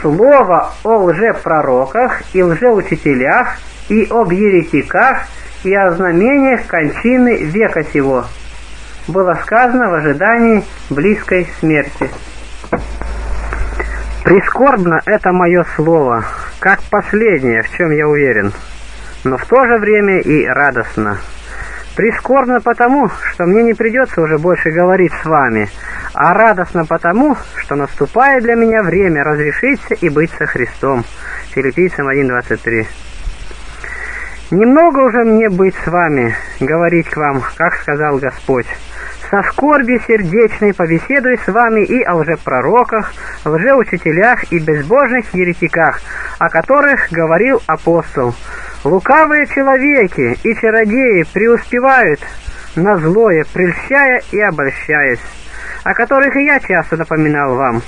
слово о лжепророках и лжеучителях, и об еретиках, и о знамениях кончины века сего. Было сказано в ожидании близкой смерти. Прискорбно это мое слово, как последнее, в чем я уверен, но в то же время и радостно. Прискорбно потому, что мне не придется уже больше говорить с вами, а радостно потому, что наступает для меня время разрешиться и быть со Христом. Филиппийцам 1.23 Немного уже мне быть с вами, говорить к вам, как сказал Господь. Со скорби сердечной побеседуй с вами и о лжепророках, лжеучителях и безбожных еретиках, о которых говорил апостол. Лукавые человеки и чародеи преуспевают на злое, прельщая и обольщаясь, о которых и я часто напоминал вам.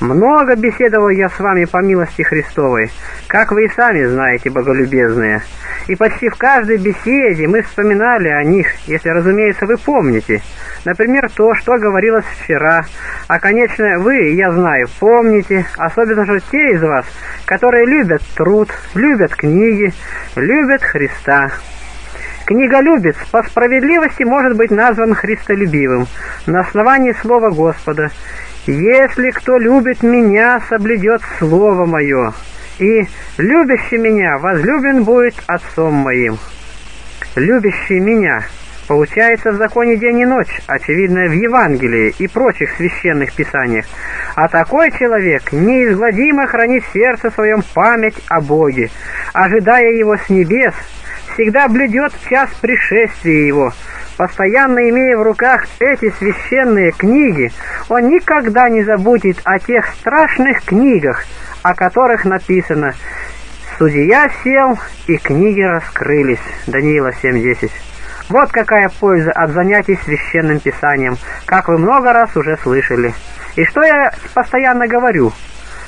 Много беседовал я с вами по милости Христовой, как вы и сами знаете, боголюбезные. И почти в каждой беседе мы вспоминали о них, если, разумеется, вы помните. Например, то, что говорилось вчера. А, конечно, вы, я знаю, помните, особенно же те из вас, которые любят труд, любят книги, любят Христа. Книголюбец по справедливости может быть назван христолюбивым на основании слова Господа – если кто любит меня, соблюдет слово мое, и любящий меня возлюблен будет отцом моим. Любящий меня получается в законе день и ночь, очевидно в Евангелии и прочих священных писаниях. А такой человек неизгладимо хранит в сердце своем память о Боге, ожидая Его с небес, всегда блюдет час пришествия Его, Постоянно имея в руках эти священные книги, он никогда не забудет о тех страшных книгах, о которых написано «Судья сел, и книги раскрылись» Даниила 7.10. Вот какая польза от занятий священным писанием, как вы много раз уже слышали. И что я постоянно говорю?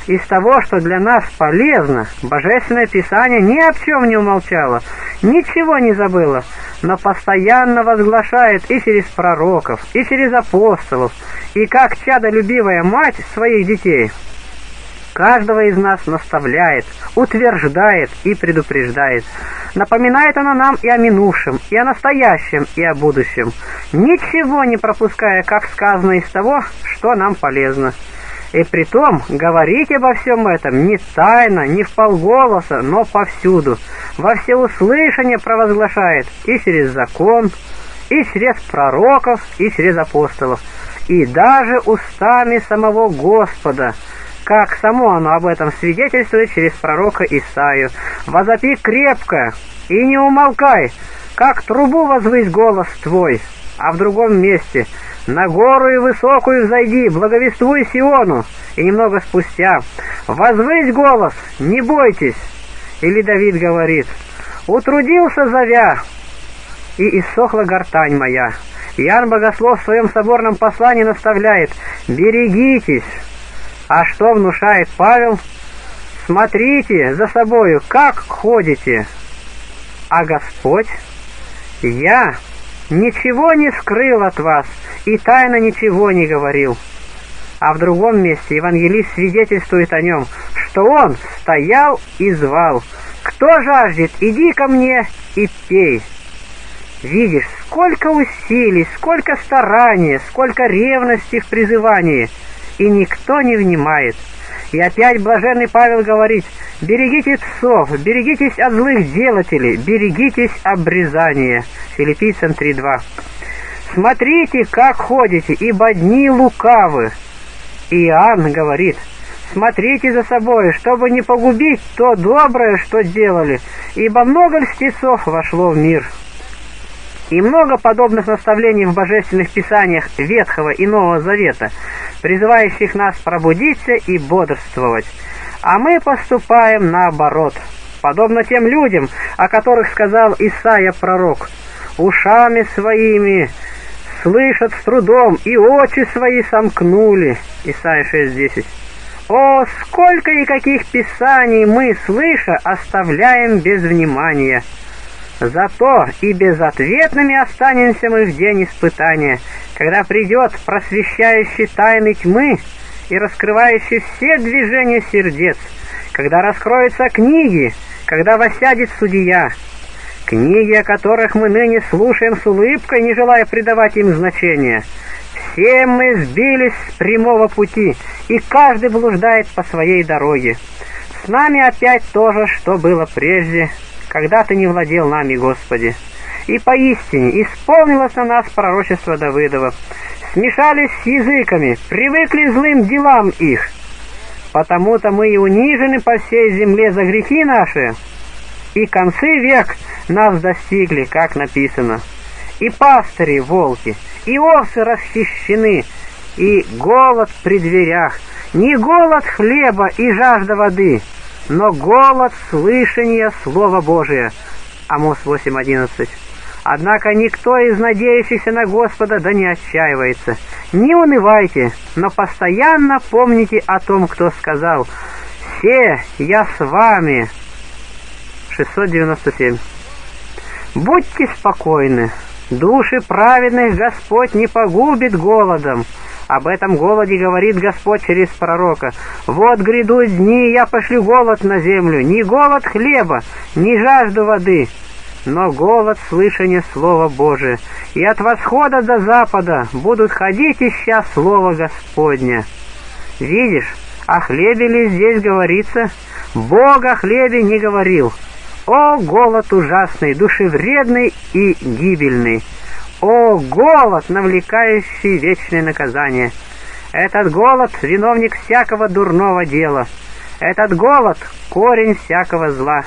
Из того, что для нас полезно, Божественное Писание ни о чем не умолчало, ничего не забыла, но постоянно возглашает и через пророков, и через апостолов, и как чадолюбивая мать своих детей. Каждого из нас наставляет, утверждает и предупреждает. Напоминает она нам и о минувшем, и о настоящем, и о будущем, ничего не пропуская, как сказано из того, что нам полезно. И притом говорить обо всем этом не тайно, не в полголоса, но повсюду, во всеуслышание провозглашает и через закон, и через пророков, и через апостолов, и даже устами самого Господа, как само оно об этом свидетельствует через пророка Исаию. «Возопи крепко и не умолкай, как трубу возвысь голос твой». А в другом месте – на гору и высокую взойди, благовествуй Сиону. И немного спустя, возвысь голос, не бойтесь. Или Давид говорит, утрудился зовя, и иссохла гортань моя. Иоанн Богослов в своем соборном послании наставляет, берегитесь. А что внушает Павел? Смотрите за собою, как ходите. А Господь? Я ничего не скрыл от вас, и тайно ничего не говорил. А в другом месте евангелист свидетельствует о нем, что он стоял и звал, «Кто жаждет, иди ко мне и пей». Видишь, сколько усилий, сколько старания, сколько ревности в призывании, и никто не внимает. И опять блаженный Павел говорит, «Берегите псов, берегитесь от злых делателей, берегитесь обрезания». Филиппийцам 3.2. «Смотрите, как ходите, ибо дни лукавы». Иоанн говорит, «Смотрите за собой, чтобы не погубить то доброе, что делали, ибо много льстецов вошло в мир». И много подобных наставлений в божественных писаниях Ветхого и Нового Завета, призывающих нас пробудиться и бодрствовать. А мы поступаем наоборот, подобно тем людям, о которых сказал Исаия пророк, «Ушами своими слышат с трудом, и очи свои сомкнули». Исайя 6.10. О, сколько и каких писаний мы, слыша, оставляем без внимания! Зато и безответными останемся мы в день испытания, когда придет просвещающий тайны тьмы и раскрывающий все движения сердец, когда раскроются книги, когда восядет судья, книги, о которых мы ныне слушаем с улыбкой, не желая придавать им значения. Все мы сбились с прямого пути, и каждый блуждает по своей дороге. С нами опять то же, что было прежде, когда ты не владел нами, Господи. И поистине исполнилось на нас пророчество Давыдова. Смешались с языками, привыкли злым делам их. Потому-то мы и унижены по всей земле за грехи наши, и концы век нас достигли, как написано. И пастыри волки, и овцы расхищены, и голод при дверях, не голод хлеба и жажда воды, но голод слышания Слова Божия. Амос 8.11 Однако никто из надеющихся на Господа да не отчаивается. Не унывайте, но постоянно помните о том, кто сказал «Все, я с вами». 697. Будьте спокойны, души праведных Господь не погубит голодом. Об этом голоде говорит Господь через пророка. «Вот грядут дни, я пошлю голод на землю, не голод хлеба, не жажду воды, но голод слышания Слова Божия, и от восхода до запада будут ходить ища Слово Господня. Видишь, о хлебе ли здесь говорится? Бог о хлебе не говорил. О, голод ужасный, душевредный и гибельный! О, голод, навлекающий вечное наказание! Этот голод — виновник всякого дурного дела. Этот голод — корень всякого зла.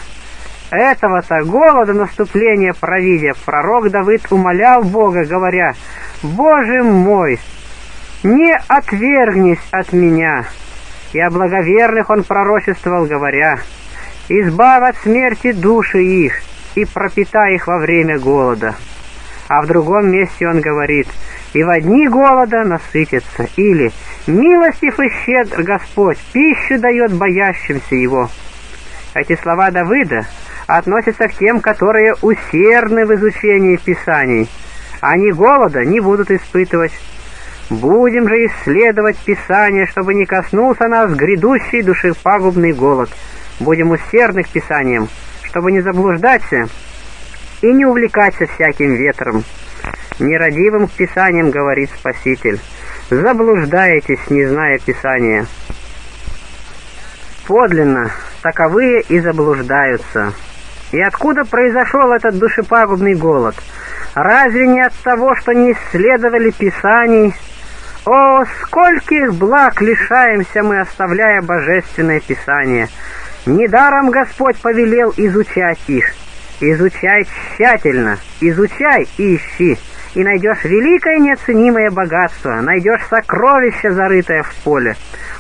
Этого-то голода наступления провидя, пророк Давыд умолял Бога, говоря, «Боже мой, не отвергнись от меня!» И о благоверных он пророчествовал, говоря, «Избавь от смерти души их и пропитай их во время голода». А в другом месте он говорит, «И в одни голода насытятся» или «Милостив и щедр Господь, пищу дает боящимся Его». Эти слова Давыда относятся к тем, которые усердны в изучении Писаний. Они голода не будут испытывать. Будем же исследовать Писание, чтобы не коснулся нас грядущий душепагубный голод. Будем усердны к Писаниям, чтобы не заблуждаться и не увлекаться всяким ветром. Нерадивым Писаниям говорит Спаситель. Заблуждаетесь, не зная Писания. Подлинно, таковые и заблуждаются. И откуда произошел этот душепагубный голод? Разве не от того, что не исследовали Писаний? О, скольких благ лишаемся мы, оставляя Божественное Писание! Недаром Господь повелел изучать их. Изучай тщательно, изучай и ищи, и найдешь великое неоценимое богатство, найдешь сокровище, зарытое в поле.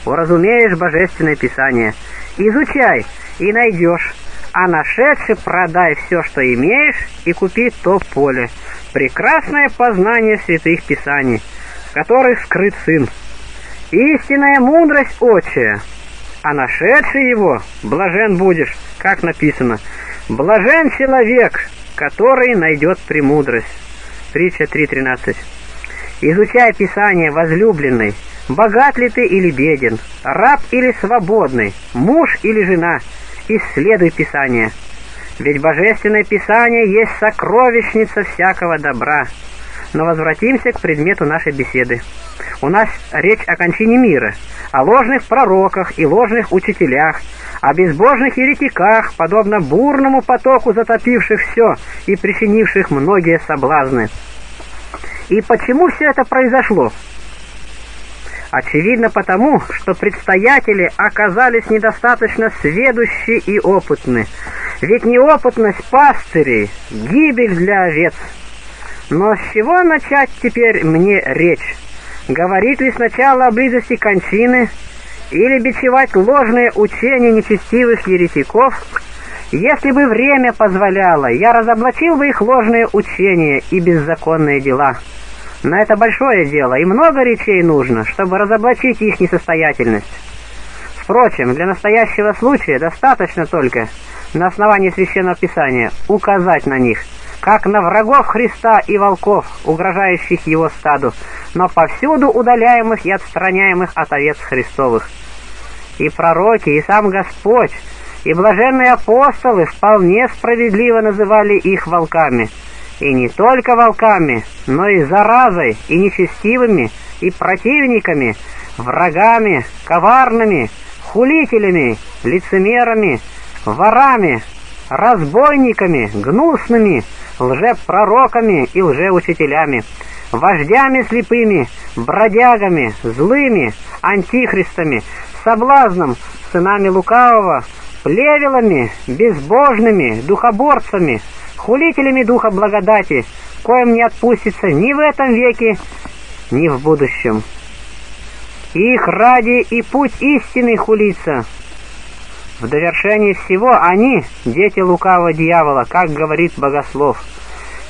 Уразумеешь Божественное Писание. Изучай и найдешь, а нашедший продай все, что имеешь, и купи то поле. Прекрасное познание святых писаний, в которых скрыт сын. Истинная мудрость отчая, а нашедший его блажен будешь, как написано. Блажен человек, который найдет премудрость. Притча 3.13. Изучай Писание, возлюбленный, богат ли ты или беден, раб или свободный, муж или жена — исследуй Писание. Ведь Божественное Писание есть сокровищница всякого добра. Но возвратимся к предмету нашей беседы. У нас речь о кончине мира, о ложных пророках и ложных учителях, о безбожных еретиках, подобно бурному потоку затопивших все и причинивших многие соблазны. И почему все это произошло? Очевидно потому, что предстоятели оказались недостаточно сведущи и опытны. Ведь неопытность пастырей — гибель для овец. Но с чего начать теперь мне речь? Говорить ли сначала о близости кончины или бичевать ложные учения нечестивых еретиков? Если бы время позволяло, я разоблачил бы их ложные учения и беззаконные дела». Но это большое дело, и много речей нужно, чтобы разоблачить их несостоятельность. Впрочем, для настоящего случая достаточно только на основании Священного Писания указать на них, как на врагов Христа и волков, угрожающих его стаду, но повсюду удаляемых и отстраняемых от овец Христовых. И пророки, и сам Господь, и блаженные апостолы вполне справедливо называли их волками. И не только волками, но и заразой, и нечестивыми, и противниками, врагами, коварными, хулителями, лицемерами, ворами, разбойниками, гнусными, лжепророками и лжеучителями, вождями слепыми, бродягами, злыми, антихристами, соблазном, сынами лукавого, плевелами, безбожными, духоборцами, хулителями духа благодати, коим не отпустится ни в этом веке, ни в будущем. Их ради и путь истины хулится. В довершении всего они — дети лукавого дьявола, как говорит богослов.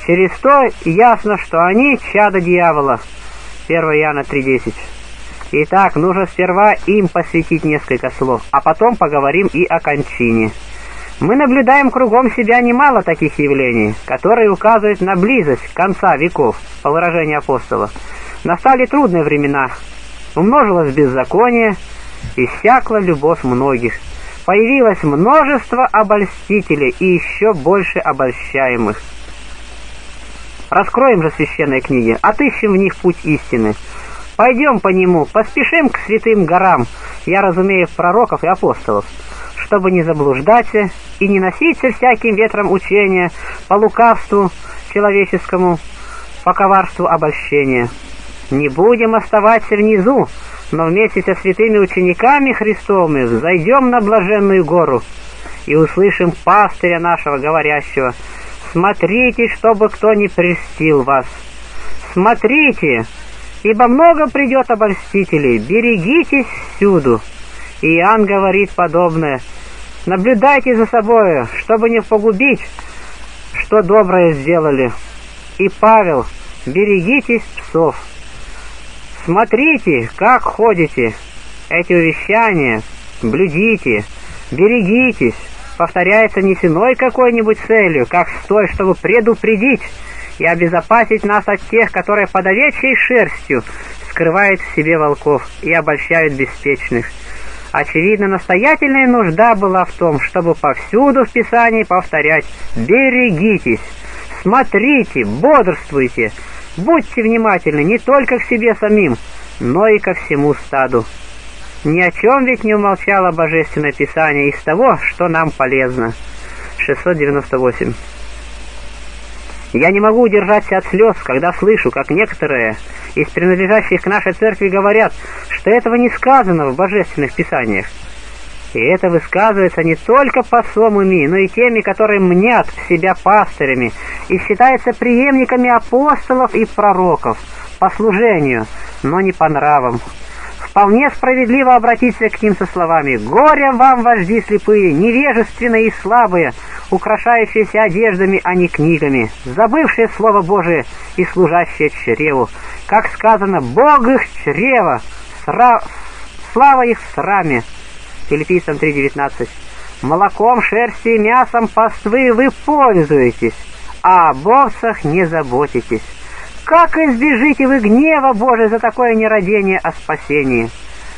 Через то ясно, что они — чада дьявола. 1 Иоанна 3.10 Итак, нужно сперва им посвятить несколько слов, а потом поговорим и о кончине. Мы наблюдаем кругом себя немало таких явлений, которые указывают на близость конца веков, по выражению апостола. Настали трудные времена, умножилось беззаконие, иссякла любовь многих. Появилось множество обольстителей и еще больше обольщаемых. Раскроем же священные книги, отыщем в них путь истины. Пойдем по нему, поспешим к святым горам, я разумею пророков и апостолов, чтобы не заблуждаться и не носиться всяким ветром учения по лукавству человеческому, по коварству обольщения. Не будем оставаться внизу, но вместе со святыми учениками Христовыми взойдем на блаженную гору и услышим пастыря нашего говорящего, «Смотрите, чтобы кто не прельстил вас! Смотрите, ибо много придет обольстителей, берегитесь всюду». И Иоанн говорит подобное, «Наблюдайте за собой, чтобы не погубить, что доброе сделали». И Павел, «Берегитесь псов». Смотрите, как ходите. Эти увещания, блюдите, берегитесь, повторяется не с иной какой-нибудь целью, как с той, чтобы предупредить и обезопасить нас от тех, которые под овечьей шерстью скрывают в себе волков и обольщают беспечных. Очевидно, настоятельная нужда была в том, чтобы повсюду в Писании повторять «берегитесь», «смотрите», «бодрствуйте», Будьте внимательны не только к себе самим, но и ко всему стаду. Ни о чем ведь не умолчало Божественное Писание из того, что нам полезно. 698. Я не могу удержаться от слез, когда слышу, как некоторые из принадлежащих к нашей церкви говорят, что этого не сказано в Божественных Писаниях. И это высказывается не только послом ими, но и теми, которые мнят себя пастырями и считаются преемниками апостолов и пророков по служению, но не по нравам. Вполне справедливо обратиться к ним со словами «Горе вам, вожди слепые, невежественные и слабые, украшающиеся одеждами, а не книгами, забывшие Слово Божие и служащие чреву». Как сказано «Бог их чрева, сра... слава их в сраме». Филиппийцам 3.19. «Молоком, шерстью и мясом паствы вы пользуетесь, а об овцах не заботитесь. Как избежите вы гнева Божия за такое нерадение о спасении?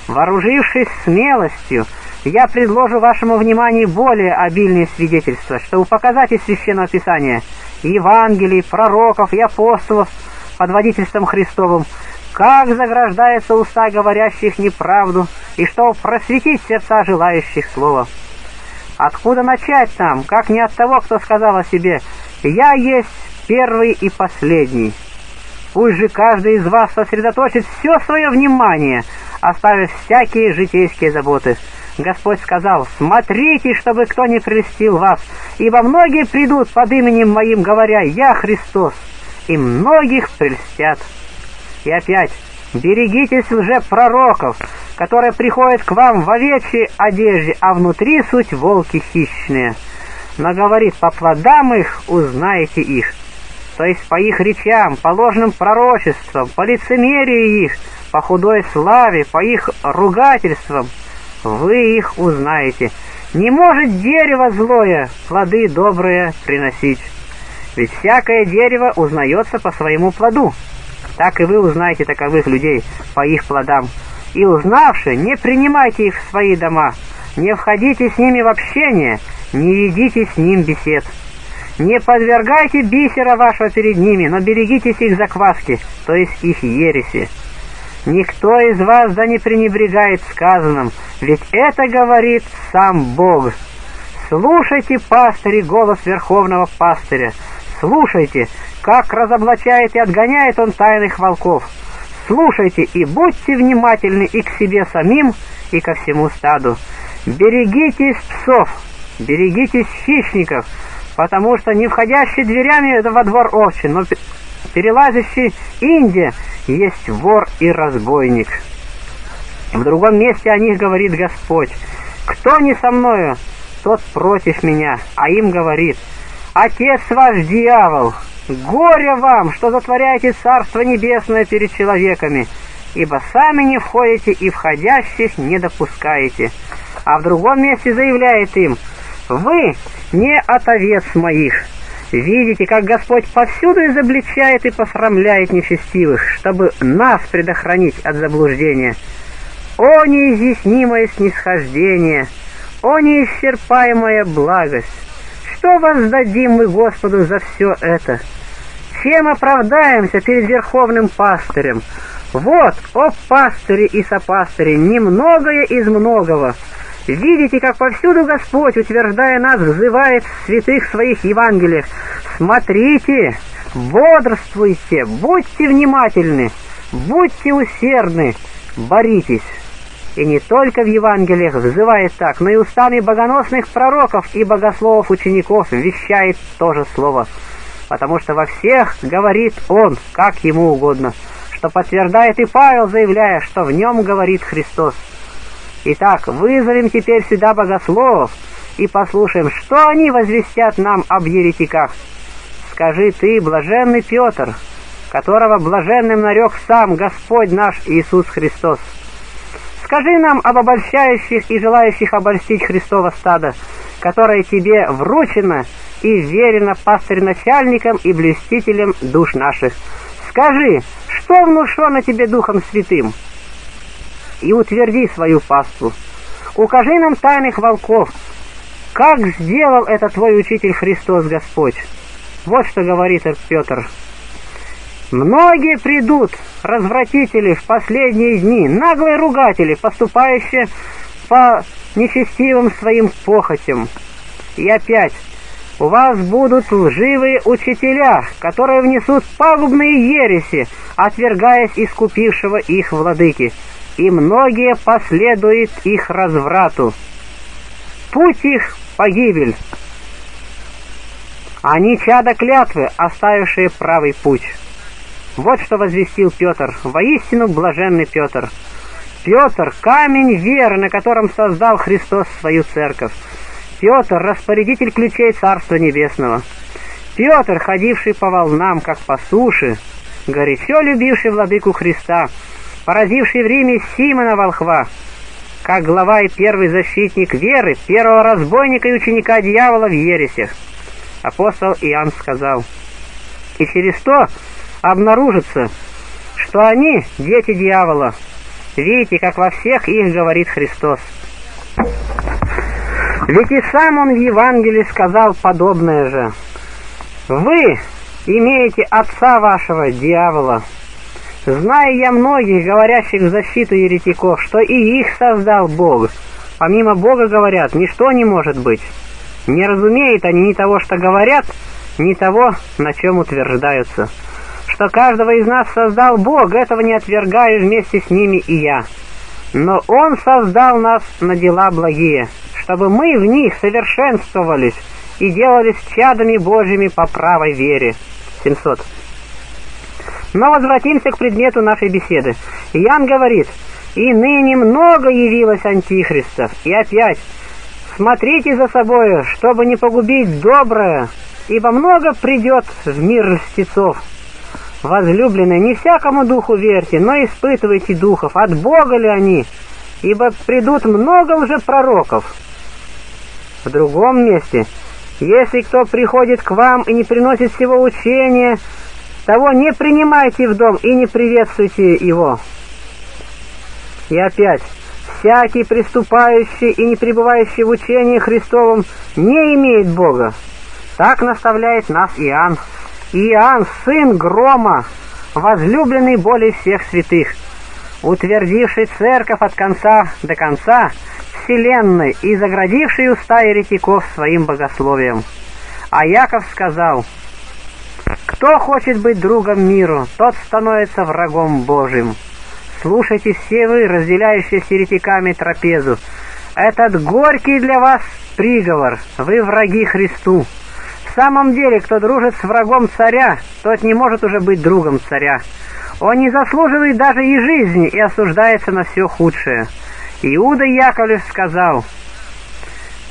Вооружившись смелостью, я предложу вашему вниманию более обильные свидетельства, чтобы показать из Священного Писания, Евангелий, пророков и апостолов под водительством Христовым, как заграждаются уста говорящих неправду, и что просветить сердца желающих слова. Откуда начать там, как не от того, кто сказал о себе «Я есть первый и последний». Пусть же каждый из вас сосредоточит все свое внимание, оставив всякие житейские заботы. Господь сказал, «Смотрите, чтобы кто не прельстил вас, ибо многие придут под именем моим, говоря, «Я Христос», и многих прельстят». И опять, берегитесь лжепророков, которые приходят к вам в овечьей одежде, а внутри суть волки хищные. Но говорит, по плодам их узнаете их. То есть по их речам, по ложным пророчествам, по лицемерию их, по худой славе, по их ругательствам, вы их узнаете. Не может дерево злое плоды добрые приносить. Ведь всякое дерево узнается по своему плоду. Так и вы узнаете таковых людей по их плодам. И узнавши, не принимайте их в свои дома, не входите с ними в общение, не ведите с ним бесед. Не подвергайте бисера вашего перед ними, но берегитесь их закваски, то есть их ереси. Никто из вас да не пренебрегает сказанным, ведь это говорит сам Бог. Слушайте, пастыри, голос верховного пастыря. Слушайте, как разоблачает и отгоняет он тайных волков. Слушайте и будьте внимательны и к себе самим, и ко всему стаду. Берегитесь псов, берегитесь хищников, потому что не входящий дверями во двор овчин, но перелазящий Индия есть вор и разбойник. В другом месте о них говорит Господь, «Кто не со мною, тот против меня», а им говорит, «Отец ваш дьявол, горе вам, что затворяете Царство Небесное перед человеками, ибо сами не входите и входящих не допускаете». А в другом месте заявляет им, «Вы не от овец моих». Видите, как Господь повсюду изобличает и посрамляет нечестивых, чтобы нас предохранить от заблуждения. О неизъяснимое снисхождение! О неисчерпаемая благость! Что воздадим мы Господу за все это? Чем оправдаемся перед Верховным Пастырем? Вот, о пастыри и сопастыри, немногое из многого — Видите, как повсюду Господь, утверждая нас, взывает в святых своих Евангелиях. Смотрите, бодрствуйте, будьте внимательны, будьте усердны, боритесь. И не только в Евангелиях взывает так, но и устами богоносных пророков и богословов-учеников вещает то же слово. Потому что во всех говорит Он, как ему угодно, что подтверждает и Павел, заявляя, что в нем говорит Христос. Итак, вызовем теперь сюда богословов и послушаем, что они возвестят нам об еретиках. Скажи ты, блаженный Петр, которого блаженным нарек сам Господь наш Иисус Христос. Скажи нам об обольщающих и желающих обольстить Христова стада, которое тебе вручено и верено пастырь-начальникам и блюстителям душ наших. Скажи, что внушено тебе Духом Святым?» и утверди свою паству. Укажи нам тайных волков, как сделал это твой учитель Христос Господь. Вот что говорит Петр. Многие придут, развратители, в последние дни, наглые ругатели, поступающие по нечестивым своим похотям. И опять, у вас будут лживые учителя, которые внесут пагубные ереси, отвергаясь искупившего их владыки и многие последуют их разврату. Путь их — погибель. Они чада клятвы, оставившие правый путь. Вот что возвестил Петр, воистину блаженный Петр. Петр — камень веры, на котором создал Христос свою церковь. Петр — распорядитель ключей Царства Небесного. Петр, ходивший по волнам, как по суше, горячо любивший владыку Христа — поразивший в Риме Симона Волхва, как глава и первый защитник веры, первого разбойника и ученика дьявола в ересях. Апостол Иоанн сказал, «И через то обнаружится, что они — дети дьявола. Видите, как во всех их говорит Христос». Ведь и сам он в Евангелии сказал подобное же. «Вы имеете отца вашего, дьявола, Знаю я многих, говорящих в защиту еретиков, что и их создал Бог. Помимо Бога, говорят, ничто не может быть. Не разумеют они ни того, что говорят, ни того, на чем утверждаются. Что каждого из нас создал Бог, этого не отвергаю вместе с ними и я. Но Он создал нас на дела благие, чтобы мы в них совершенствовались и делались чадами Божьими по правой вере. 700. Но возвратимся к предмету нашей беседы. Ян говорит, «И ныне много явилось антихристов». И опять, «Смотрите за собою, чтобы не погубить доброе, ибо много придет в мир льстецов». Возлюбленные, не всякому духу верьте, но испытывайте духов, от Бога ли они, ибо придут много лжепророков. В другом месте Если кто приходит к вам и не приносит всего учения, того не принимайте в дом и не приветствуйте его. И опять, всякий приступающий и не пребывающий в учении Христовом не имеет Бога. Так наставляет нас Иоанн. Иоанн, сын грома, возлюбленный более всех святых, утвердивший церковь от конца до конца, вселенной и заградивший уста еретиков своим богословием. А Яков сказал, «Кто хочет быть другом миру, тот становится врагом Божьим». Слушайте все вы, разделяющие с еретиками трапезу. Этот горький для вас приговор. Вы враги Христу. Самом деле, кто дружит с врагом царя, тот не может уже быть другом царя. Он не заслуживает даже и жизни и осуждается на все худшее. Иуда Яковлев сказал,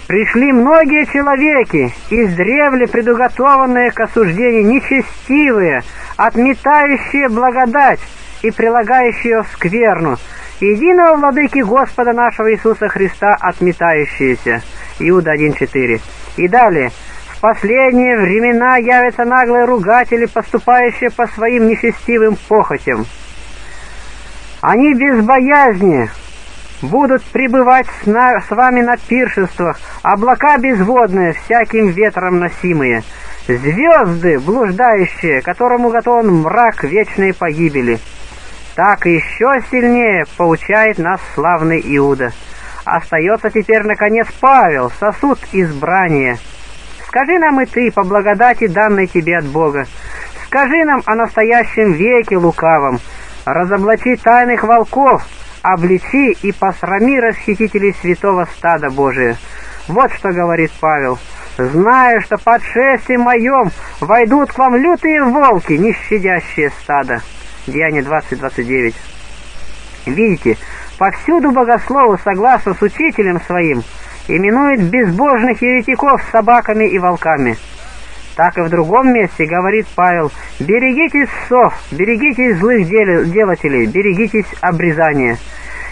«Пришли многие человеки, издревле предуготованные к осуждению нечестивые, отметающие благодать, и прилагающие в скверну, единого владыки Господа нашего Иисуса Христа, отметающиеся. Иуда 1.4. И далее. Последние времена явятся наглые ругатели, поступающие по своим нечестивым похотям. Они без боязни будут пребывать с, на, с вами на пиршествах, облака безводные, всяким ветром носимые, звезды блуждающие, которому готовен мрак вечной погибели так еще сильнее поучает нас славный Иуда. Остается теперь, наконец, Павел, сосуд избрания. Скажи нам и ты по благодати, данной тебе от Бога. Скажи нам о настоящем веке лукавом. Разоблачи тайных волков, обличи и посрами расхитителей святого стада Божия. Вот что говорит Павел. «Знаю, что под шествием моем войдут к вам лютые волки, не щадящие стадо». Деяние 20-29. Видите, повсюду богословы, согласно с учителем своим, именуют безбожных еретиков собаками и волками. Так и в другом месте говорит Павел, «Берегитесь сов, берегитесь злых дел делателей, берегитесь обрезания,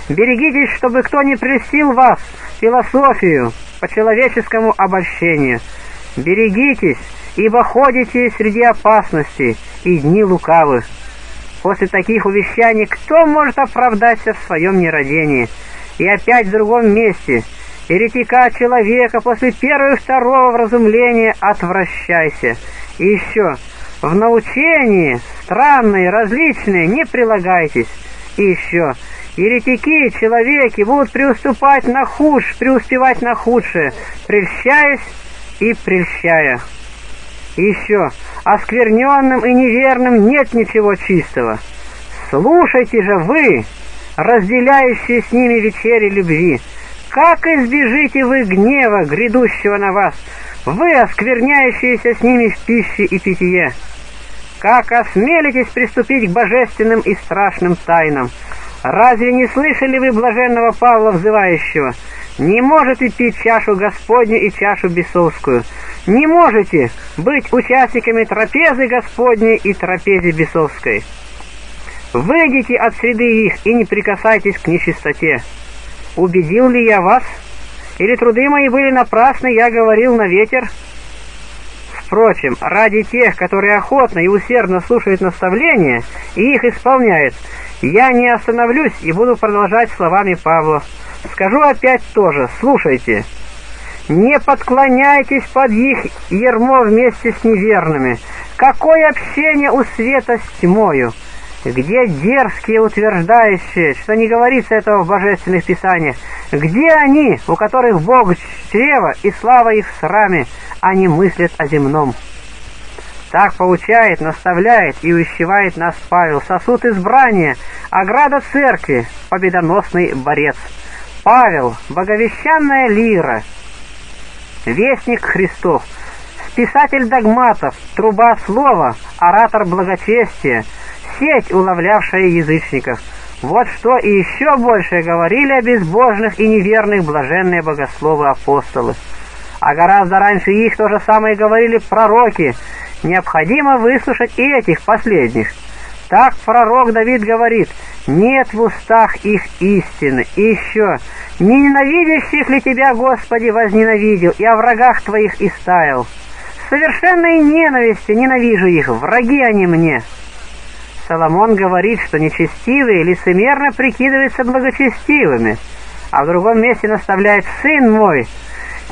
берегитесь, чтобы кто не прельстил вас философию по человеческому обольщению, берегитесь, ибо ходите среди опасностей и дни лукавых». После таких увещаний кто может оправдаться в своем нерадении? И опять в другом месте. Еретика человека после первого и второго вразумления отвращайся. И еще, в научении странные, различные, не прилагайтесь. И еще, еретики, человеки будут преуступать на худшее, преуспевать на худшее, прельщаясь и прельщая. И еще, оскверненным и неверным нет ничего чистого. Слушайте же вы, разделяющие с ними вечери любви, как избежите вы гнева, грядущего на вас, вы, оскверняющиеся с ними в пище и питье? Как осмелитесь приступить к божественным и страшным тайнам? Разве не слышали вы блаженного Павла, взывающего? Не можете пить чашу Господню и чашу бесовскую, не можете быть участниками трапезы Господней и трапезы бесовской. Выйдите от среды их и не прикасайтесь к нечистоте. Убедил ли я вас? Или труды мои были напрасны, я говорил на ветер? Впрочем, ради тех, которые охотно и усердно слушают наставления и их исполняют, я не остановлюсь и буду продолжать словами Павла. Скажу опять тоже, слушайте. Не подклоняйтесь под их ермо вместе с неверными. Какое общение у света с тьмою? Где дерзкие, утверждающие, что не говорится этого в божественных писаниях? Где они, у которых Бог чрево и слава их в сраме, они мыслят о земном? Так поучает, наставляет и увещевает нас Павел, сосуд избрания, ограда церкви, победоносный борец. Павел, боговещанная лира — вестник Христов, списатель догматов, труба слова, оратор благочестия, сеть, уловлявшая язычников. Вот что и еще больше говорили о безбожных и неверных блаженные богословы апостолы. А гораздо раньше их то же самое говорили пророки. Необходимо выслушать и этих последних. Так пророк Давид говорит, нет в устах их истины. И еще, не ненавидящих ли тебя, Господи, возненавидел, и о врагах твоих истаял. Совершенной ненависти ненавижу их, враги они мне. Соломон говорит, что нечестивые лицемерно прикидываются благочестивыми, а в другом месте наставляет «Сын мой,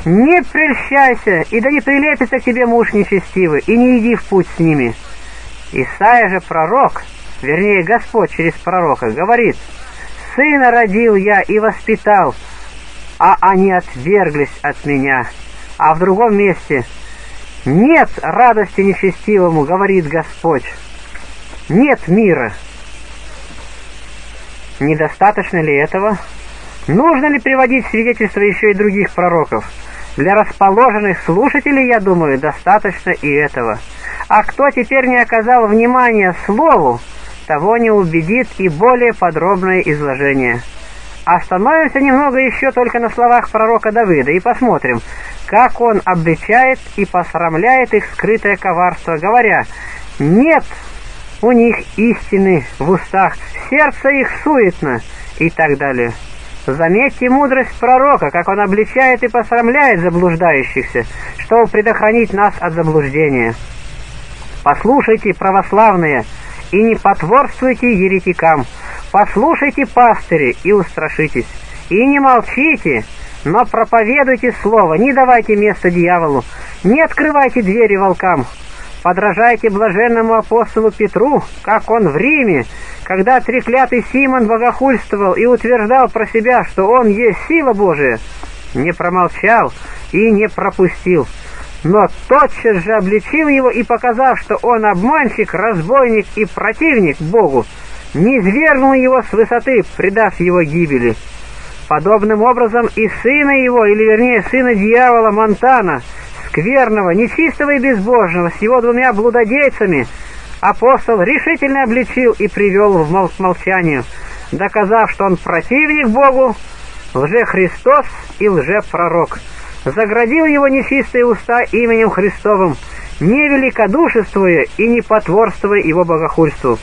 не прельщайся, и да не прилепится к тебе муж нечестивый, и не иди в путь с ними». Исаия же пророк, вернее Господь через пророка, говорит, «Сына родил я и воспитал, а они отверглись от меня». А в другом месте, «Нет радости нечестивому, говорит Господь, нет мира». Недостаточно ли этого? Нужно ли приводить свидетельства еще и других пророков? Для расположенных слушателей, я думаю, достаточно и этого. А кто теперь не оказал внимания слову, того не убедит и более подробное изложение. Остановимся немного еще только на словах пророка Давыда и посмотрим, как он обличает и посрамляет их скрытое коварство, говоря «Нет у них истины в устах, сердце их суетно» и так далее. Заметьте мудрость пророка, как он обличает и посрамляет заблуждающихся, чтобы предохранить нас от заблуждения. Послушайте, православные, и не потворствуйте еретикам. Послушайте, пастыри, и устрашитесь. И не молчите, но проповедуйте слово, не давайте места дьяволу, не открывайте двери волкам. Подражайте блаженному апостолу Петру, как он в Риме, когда треклятый Симон богохульствовал и утверждал про себя, что он есть сила Божия, не промолчал и не пропустил но тотчас же обличил его и показав, что он обманщик, разбойник и противник Богу, не свергнул его с высоты, предав его гибели. Подобным образом и сына его, или вернее сына дьявола Монтана, скверного, нечистого и безбожного, с его двумя блудодейцами, апостол решительно обличил и привел в мол молчанию, доказав, что он противник Богу, лже-Христос и лже-пророк заградил его нечистые уста именем Христовым, не великодушествуя и не потворствуя его богохульству.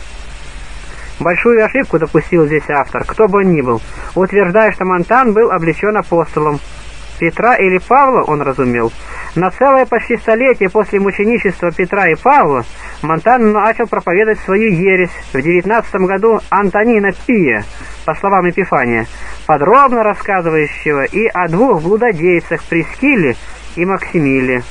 Большую ошибку допустил здесь автор, кто бы он ни был, утверждая, что Монтан был облечен апостолом. Петра или Павла он разумел. На целое почти столетие после мученичества Петра и Павла Монтан начал проповедовать свою ересь в 19 году Антонина Пия, по словам Эпифания, подробно рассказывающего и о двух блудодейцах Прескиле и Максимиле.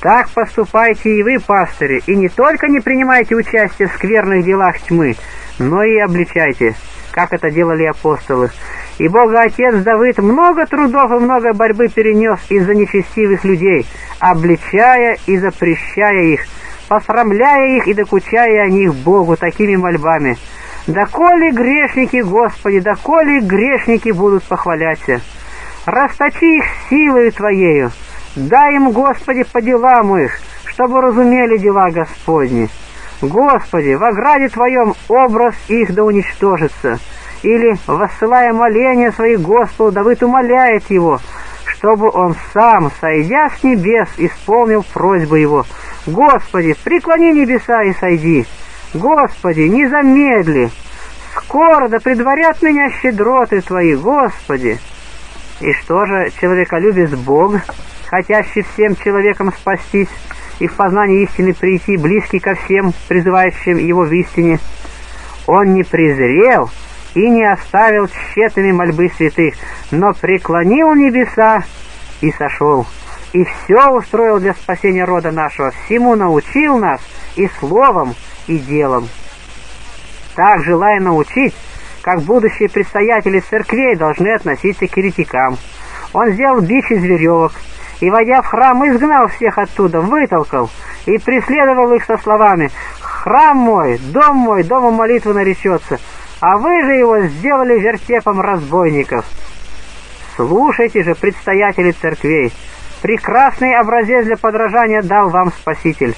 Так поступайте и вы, пастыри, и не только не принимайте участие в скверных делах тьмы, но и обличайте, как это делали апостолы, и Бога Отец Давыд много трудов и много борьбы перенес из-за нечестивых людей, обличая и запрещая их, посрамляя их и докучая о них Богу такими мольбами. «Доколе грешники, Господи, доколе грешники будут похваляться? Расточи их силою Твоею, дай им, Господи, по делам их, чтобы разумели дела Господни. Господи, в ограде Твоем образ их да уничтожится» или, воссылая моления свои Господу, Давыд умоляет его, чтобы он сам, сойдя с небес, исполнил просьбу его. «Господи, преклони небеса и сойди! Господи, не замедли! Скоро да предварят меня щедроты Твои, Господи!» И что же человеколюбец Бог, хотящий всем человеком спастись и в познании истины прийти, близкий ко всем, призывающим его в истине? Он не презрел, и не оставил тщетными мольбы святых, но преклонил небеса и сошел, и все устроил для спасения рода нашего, всему научил нас и словом, и делом. Так, желая научить, как будущие предстоятели церквей должны относиться к еретикам. Он сделал бич из веревок, и, войдя в храм, изгнал всех оттуда, вытолкал, и преследовал их со словами «Храм мой, дом мой, домом молитвы наречется, а вы же его сделали вертепом разбойников. Слушайте же, предстоятели церквей, прекрасный образец для подражания дал вам Спаситель.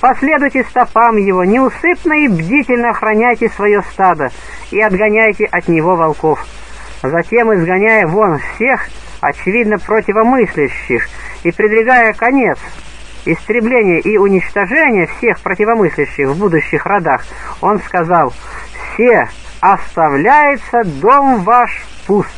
Последуйте стопам его, неусыпно и бдительно охраняйте свое стадо и отгоняйте от него волков. Затем, изгоняя вон всех, очевидно противомыслящих, и придвигая конец, истребления и уничтожения всех противомыслящих в будущих родах, он сказал «Все оставляется дом ваш пуст».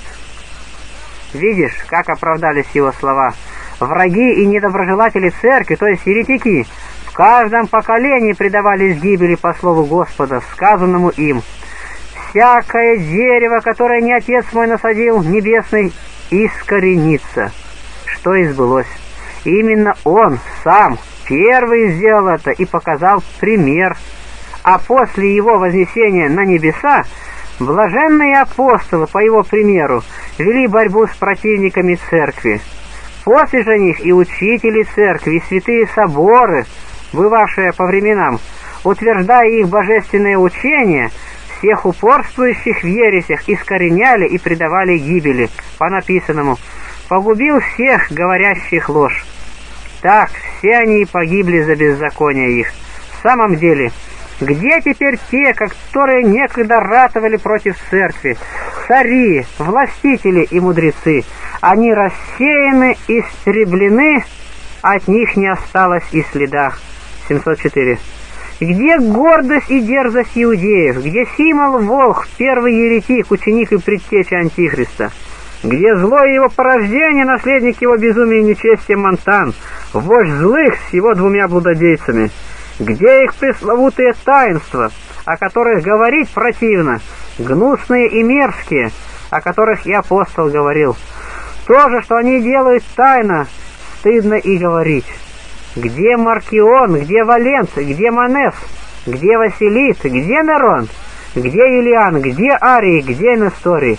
Видишь, как оправдались его слова. Враги и недоброжелатели церкви, то есть еретики, в каждом поколении предавались гибели по слову Господа, сказанному им. «Всякое дерево, которое не Отец мой насадил, небесный, искоренится». Что и сбылось. Именно он сам первый сделал это и показал пример. А после его вознесения на небеса, блаженные апостолы, по его примеру, вели борьбу с противниками церкви. После же них и учители церкви, и святые соборы, бывавшие по временам, утверждая их божественное учение, всех упорствующих в ересях искореняли и предавали гибели, по написанному «погубил всех, говорящих ложь». Так, все они и погибли за беззаконие их. В самом деле, где теперь те, которые некогда ратовали против церкви? Цари, властители и мудрецы. Они рассеяны, истреблены, от них не осталось и следа. 704. Где гордость и дерзость иудеев? Где Симол Волх, первый еретик, ученик и предтеча Антихриста? Где зло его порождение, наследник его безумия и нечестия Монтан, вождь злых с его двумя блудодейцами? Где их пресловутые таинства, о которых говорить противно, гнусные и мерзкие, о которых и апостол говорил? То же, что они делают тайно, стыдно и говорить. Где Маркион, где Валент, где Манес, где Василит, где Нерон, где Юлиан, где Арий, где Несторий?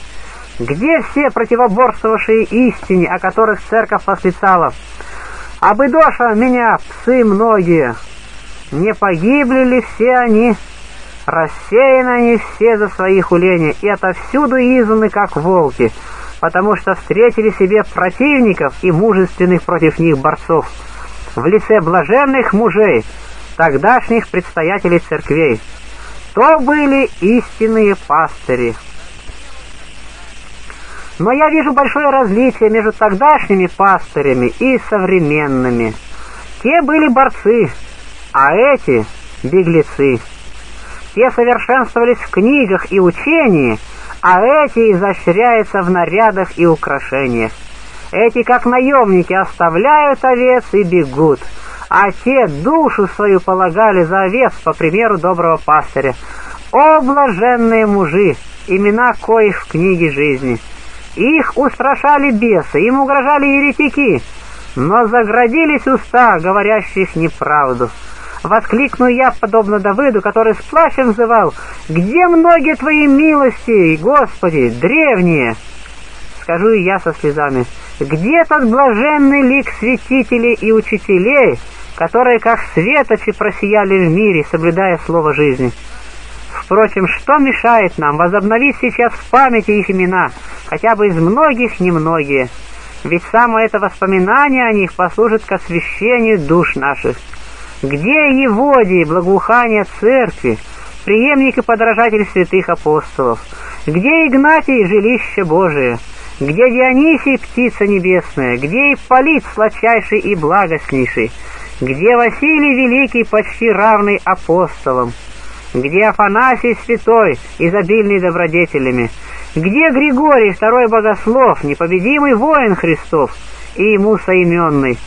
Где все противоборствовавшие истине, о которых церковь восклицала? «Обыдоша меня, псы многие! Не погибли ли все они? Рассеяны они все за свои хуления и отовсюду изаны, как волки, потому что встретили себе противников и мужественных против них борцов в лице блаженных мужей, тогдашних предстоятелей церквей. То были истинные пастыри». Но я вижу большое различие между тогдашними пастырями и современными. Те были борцы, а эти — беглецы. Те совершенствовались в книгах и учении, а эти изощряются в нарядах и украшениях. Эти, как наемники, оставляют овец и бегут, а те душу свою полагали за овец, по примеру доброго пастыря. О, блаженные мужи, имена коих в книге жизни! Их устрашали бесы, им угрожали еретики, но заградились уста, говорящих неправду. Воскликну я, подобно Давыду, который с плачем взывал, «Где многие твои милости, Господи, древние?» Скажу и я со слезами, «Где тот блаженный лик святителей и учителей, которые как светочи просияли в мире, соблюдая слово жизни?» Впрочем, что мешает нам возобновить сейчас в памяти их имена, хотя бы из многих немногие? Ведь само это воспоминание о них послужит к освящению душ наших. Где Еводий, благоухание церкви, преемник и подражатель святых апостолов? Где Игнатий, жилище Божие? Где Дионисий, птица небесная? Где Ипполит, сладчайший и благостнейший? Где Василий Великий, почти равный апостолам? Где Афанасий Святой, изобильный добродетелями? Где Григорий, второй богослов, непобедимый воин Христов и ему соименный?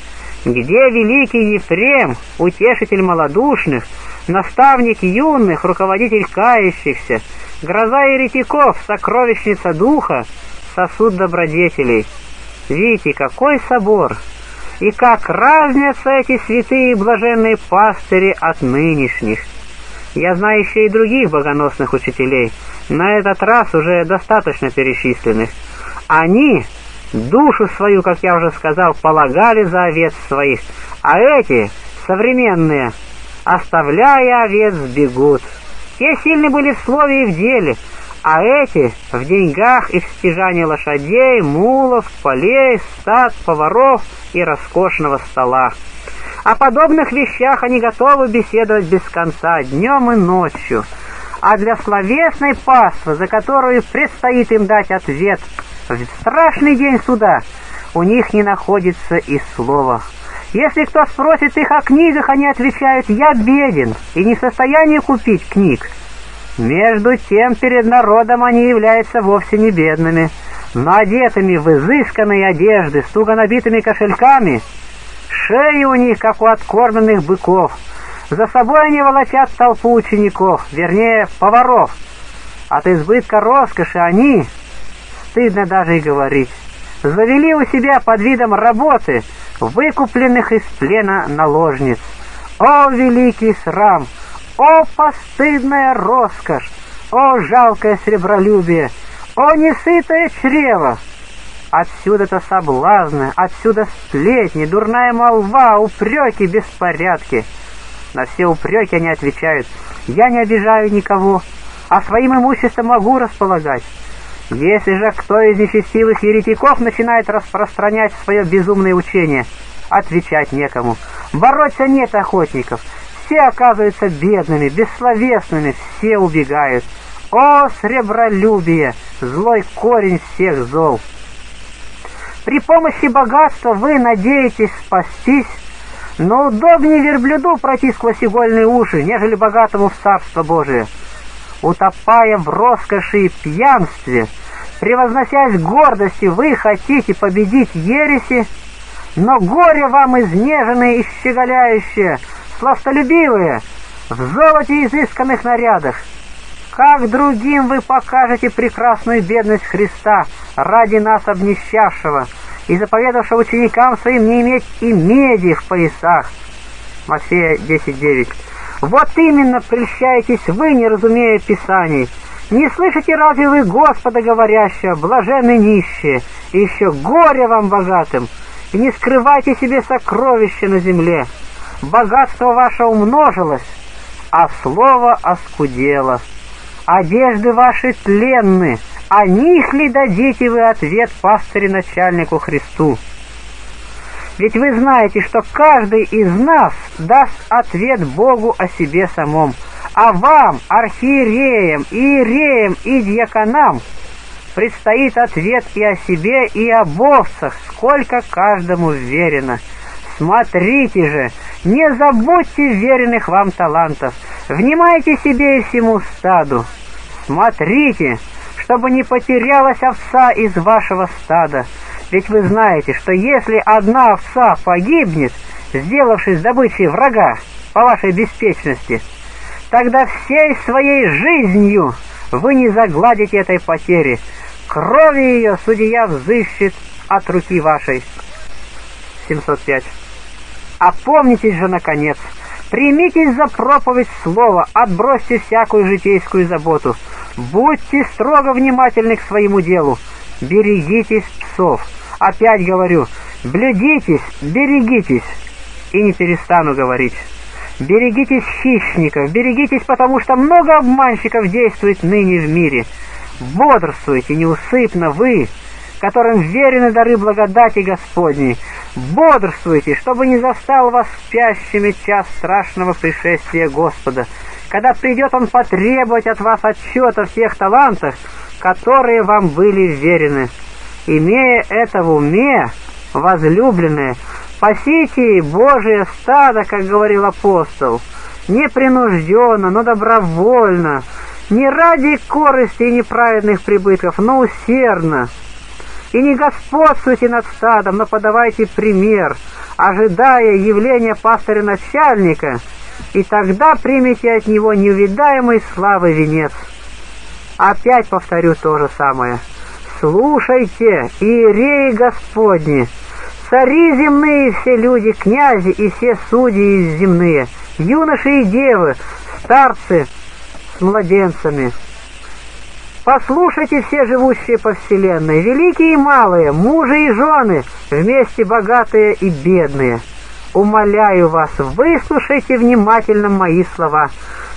Где великий Ефрем, утешитель малодушных, наставник юных, руководитель кающихся, гроза еретиков, сокровищница духа, сосуд добродетелей? Видите, какой собор! И как разнятся эти святые и блаженные пастыри от нынешних! Я знаю еще и других богоносных учителей, на этот раз уже достаточно перечисленных. Они душу свою, как я уже сказал, полагали за овец своих, а эти, современные, оставляя овец, бегут. Те сильны были в слове и в деле, а эти в деньгах и в стяжании лошадей, мулов, полей, стад, поваров и роскошного стола. О подобных вещах они готовы беседовать без конца, днем и ночью. А для словесной паствы, за которую предстоит им дать ответ в страшный день суда, у них не находится и слова. Если кто спросит их о книгах, они отвечают «я беден» и не в состоянии купить книг. Между тем перед народом они являются вовсе не бедными, но одетыми в изысканные одежды, с туго набитыми кошельками, шеи у них, как у откормленных быков. За собой они волочат толпу учеников, вернее, поваров. От избытка роскоши они, стыдно даже и говорить, завели у себя под видом работы выкупленных из плена наложниц. О, великий срам! О, постыдная роскошь! О, жалкое сребролюбие! О, несытое чрево! Отсюда-то соблазны, отсюда сплетни, дурная молва, упреки, беспорядки. На все упреки они отвечают, я не обижаю никого, а своим имуществом могу располагать. Если же кто из нечестивых еретиков начинает распространять свое безумное учение, отвечать некому. Бороться нет охотников, все оказываются бедными, бессловесными, все убегают. О, сребролюбие, злой корень всех зол! При помощи богатства вы надеетесь спастись, но удобнее верблюду пройти сквозь игольные уши, нежели богатому в Царство Божие. Утопая в роскоши и пьянстве, превозносясь гордости, вы хотите победить ереси, но горе вам изнеженные и щеголяющие, сластолюбивые, в золоте изысканных нарядах. Как другим вы покажете прекрасную бедность Христа ради нас обнищавшего и заповедавшего ученикам своим не иметь и меди в поясах? Матфея 10.9 Вот именно прельщаетесь вы, не разумея Писаний. Не слышите разве вы Господа говорящего, блаженны нищие, и еще горе вам богатым, и не скрывайте себе сокровища на земле. Богатство ваше умножилось, а слово оскудело. Одежды ваши тленны, о них ли дадите вы ответ пастыре начальнику Христу? Ведь вы знаете, что каждый из нас даст ответ Богу о себе самом, а вам, архиереям, иереям и дьяконам, предстоит ответ и о себе, и об овцах, сколько каждому верено. Смотрите же, не забудьте веренных вам талантов, внимайте себе и всему стаду. Смотрите, чтобы не потерялась овца из вашего стада, ведь вы знаете, что если одна овца погибнет, сделавшись добычей врага по вашей беспечности, тогда всей своей жизнью вы не загладите этой потери. Крови ее судья взыщет от руки вашей. 705. Опомнитесь же, наконец, примитесь за проповедь слова, отбросьте всякую житейскую заботу, будьте строго внимательны к своему делу, берегитесь псов. Опять говорю, блюдитесь, берегитесь, и не перестану говорить. Берегитесь хищников, берегитесь, потому что много обманщиков действует ныне в мире. Бодрствуйте неусыпно вы, которым верены дары благодати Господней. Бодрствуйте, чтобы не застал вас спящими час страшного пришествия Господа, когда придет Он потребовать от вас отчета в тех талантах, которые вам были верены. Имея это в уме, возлюбленные, пасите Божие стадо, как говорил апостол, непринужденно, но добровольно, не ради корысти и неправедных прибытков, но усердно, и не господствуйте над стадом, но подавайте пример, ожидая явления пастыря-начальника, и тогда примите от него неувидаемый славы венец. Опять повторю то же самое. Слушайте, иереи Господни, цари земные все люди, князи и все судьи земные, юноши и девы, старцы с младенцами, Послушайте все живущие по вселенной, великие и малые, мужи и жены, вместе богатые и бедные. Умоляю вас, выслушайте внимательно мои слова.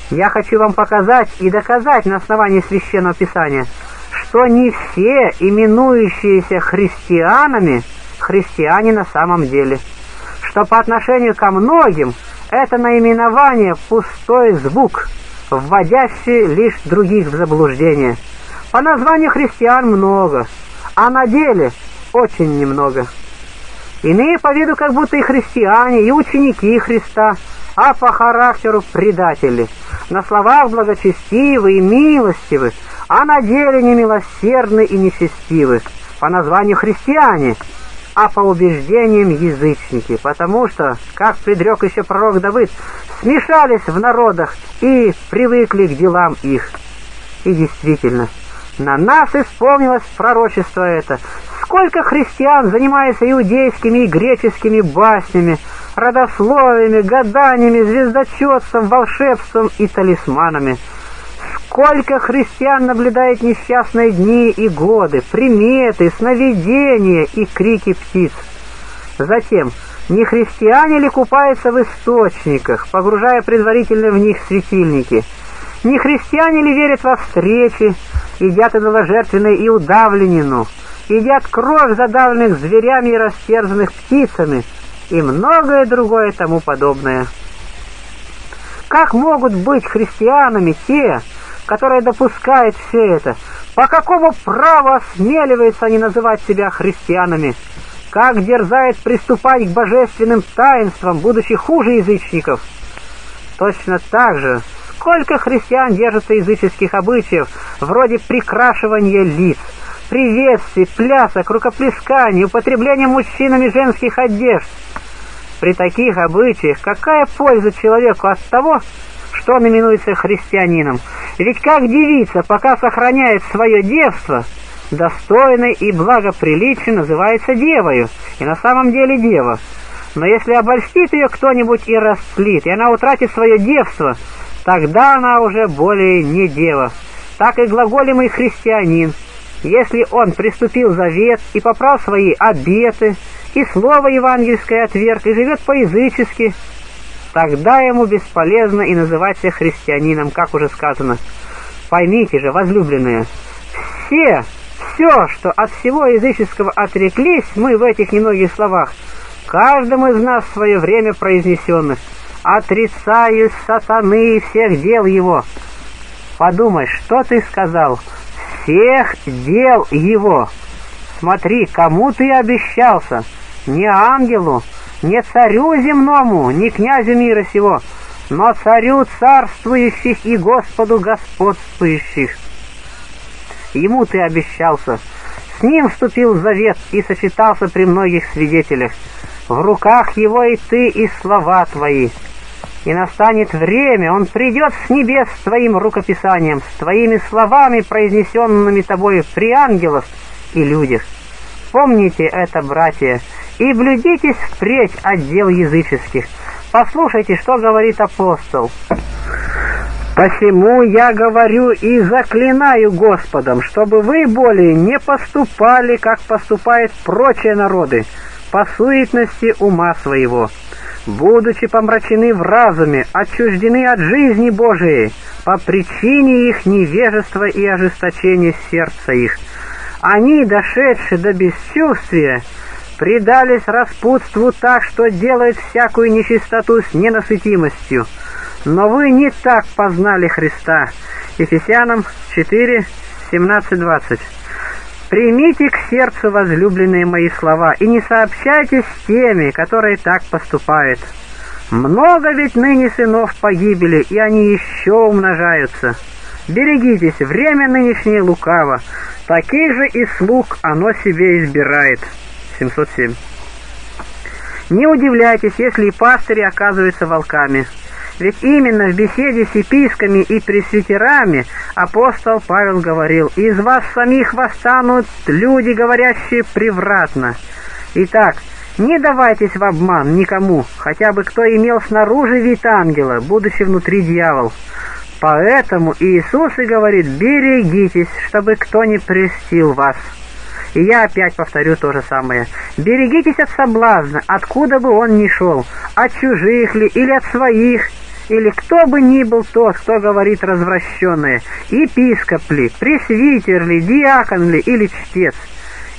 Я хочу вам показать и доказать на основании Священного Писания, что не все именующиеся христианами христиане на самом деле, что по отношению ко многим это наименование пустой звук, вводящий лишь других в заблуждение. По названию христиан много, а на деле очень немного. Иные по виду как будто и христиане, и ученики Христа, а по характеру предатели. На словах благочестивы и милостивы, а на деле немилосердны и нечестивы. По названию христиане, а по убеждениям язычники, потому что, как предрек еще пророк Давыд, смешались в народах и привыкли к делам их. И действительно, на нас исполнилось пророчество это. Сколько христиан занимается иудейскими и греческими баснями, родословиями, гаданиями, звездочетством, волшебством и талисманами. Сколько христиан наблюдает несчастные дни и годы, приметы, сновидения и крики птиц. Затем, не христиане ли купаются в источниках, погружая предварительно в них светильники? Не христиане ли верят во встречи, едят идоложертвенное и удавленину, едят кровь задавленных зверями и растерзанных птицами, и многое другое тому подобное. Как могут быть христианами те, которые допускают все это? По какому праву осмеливаются они называть себя христианами? Как дерзает приступать к божественным таинствам, будучи хуже язычников? Точно так же, сколько христиан держатся языческих обычаев, вроде прикрашивания лиц, приветствий, плясок, рукоплесканий, употребления мужчинами женских одежд. При таких обычаях какая польза человеку от того, что он именуется христианином? Ведь как девица, пока сохраняет свое девство, достойной и благоприлично называется девою, и на самом деле дева. Но если обольстит ее кто-нибудь и растлит, и она утратит свое девство, тогда она уже более не дева. Так и глаголемый христианин, если он приступил завет и поправ свои обеты, и слово евангельское отверг, и живет по-язычески, тогда ему бесполезно и называться христианином, как уже сказано. Поймите же, возлюбленные, все, все, что от всего языческого отреклись, мы в этих немногих словах, каждому из нас в свое время произнесенных, отрицаю сатаны и всех дел его. Подумай, что ты сказал, всех дел его. Смотри, кому ты обещался, не ангелу, не царю земному, не князю мира сего, но царю царствующих и Господу господствующих. Ему ты обещался, с ним вступил завет и сочетался при многих свидетелях. В руках его и ты, и слова твои. И настанет время, он придет с небес с твоим рукописанием, с твоими словами, произнесенными тобою при ангелах и людях. Помните это, братья, и блюдитесь впредь от дел языческих. Послушайте, что говорит апостол. «Посему я говорю и заклинаю Господом, чтобы вы более не поступали, как поступают прочие народы, по суетности ума своего» будучи помрачены в разуме, отчуждены от жизни Божией по причине их невежества и ожесточения сердца их. Они, дошедшие до бесчувствия, предались распутству так, что делают всякую нечистоту с ненасытимостью. Но вы не так познали Христа. Ефесянам 4, 17-20. Примите к сердцу возлюбленные мои слова и не сообщайте с теми, которые так поступают. Много ведь ныне сынов погибели, и они еще умножаются. Берегитесь, время нынешнее лукаво, таких же и слуг оно себе избирает. 707. Не удивляйтесь, если и пастыри оказываются волками. Ведь именно в беседе с епископами и пресвитерами апостол Павел говорил, «Из вас самих восстанут люди, говорящие превратно». Итак, не давайтесь в обман никому, хотя бы кто имел снаружи вид ангела, будучи внутри дьявол. Поэтому Иисус и говорит, берегитесь, чтобы кто не престил вас. И я опять повторю то же самое. Берегитесь от соблазна, откуда бы он ни шел, от чужих ли или от своих, или кто бы ни был тот, кто говорит развращенное, епископ ли, пресвитер ли, диакон ли или чтец,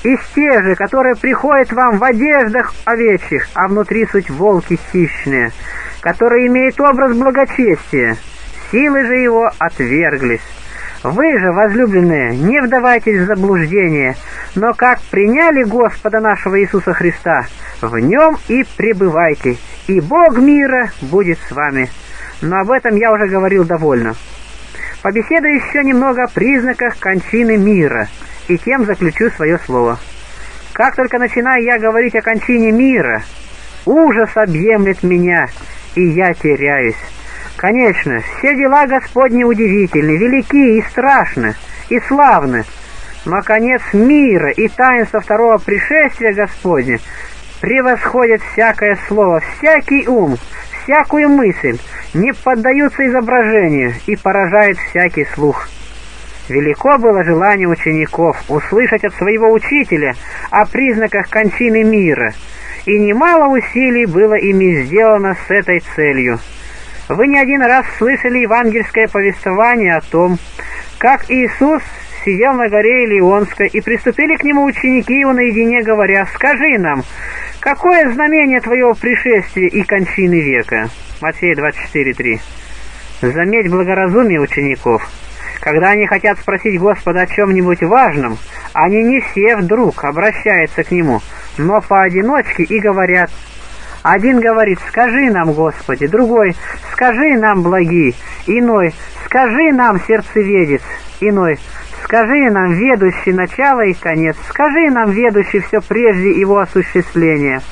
из тех же, которые приходят вам в одеждах овечьих, а внутри суть волки хищные, которые имеют образ благочестия, силы же его отверглись. Вы же, возлюбленные, не вдавайтесь в заблуждение, но как приняли Господа нашего Иисуса Христа, в нем и пребывайте, и Бог мира будет с вами. Но об этом я уже говорил довольно. Побеседую еще немного о признаках кончины мира, и тем заключу свое слово. Как только начинаю я говорить о кончине мира, ужас объемлет меня, и я теряюсь. Конечно, все дела Господни удивительны, велики и страшны, и славны, но конец мира и таинство второго пришествия Господня превосходят всякое слово, всякий ум, всякую мысль, не поддаются изображению и поражает всякий слух. Велико было желание учеников услышать от своего учителя о признаках кончины мира, и немало усилий было ими сделано с этой целью. Вы не один раз слышали евангельское повествование о том, как Иисус сидел на горе Илионской, и приступили к нему ученики его наедине, говоря, «Скажи нам, какое знамение твоего пришествия и кончины века?» Матфея 24.3 Заметь благоразумие учеников. Когда они хотят спросить Господа о чем-нибудь важном, они не все вдруг обращаются к Нему, но поодиночке и говорят один говорит «Скажи нам, Господи», другой «Скажи нам, благи», иной «Скажи нам, сердцеведец», иной «Скажи нам, ведущий начало и конец», «Скажи нам, ведущий все прежде его осуществления»,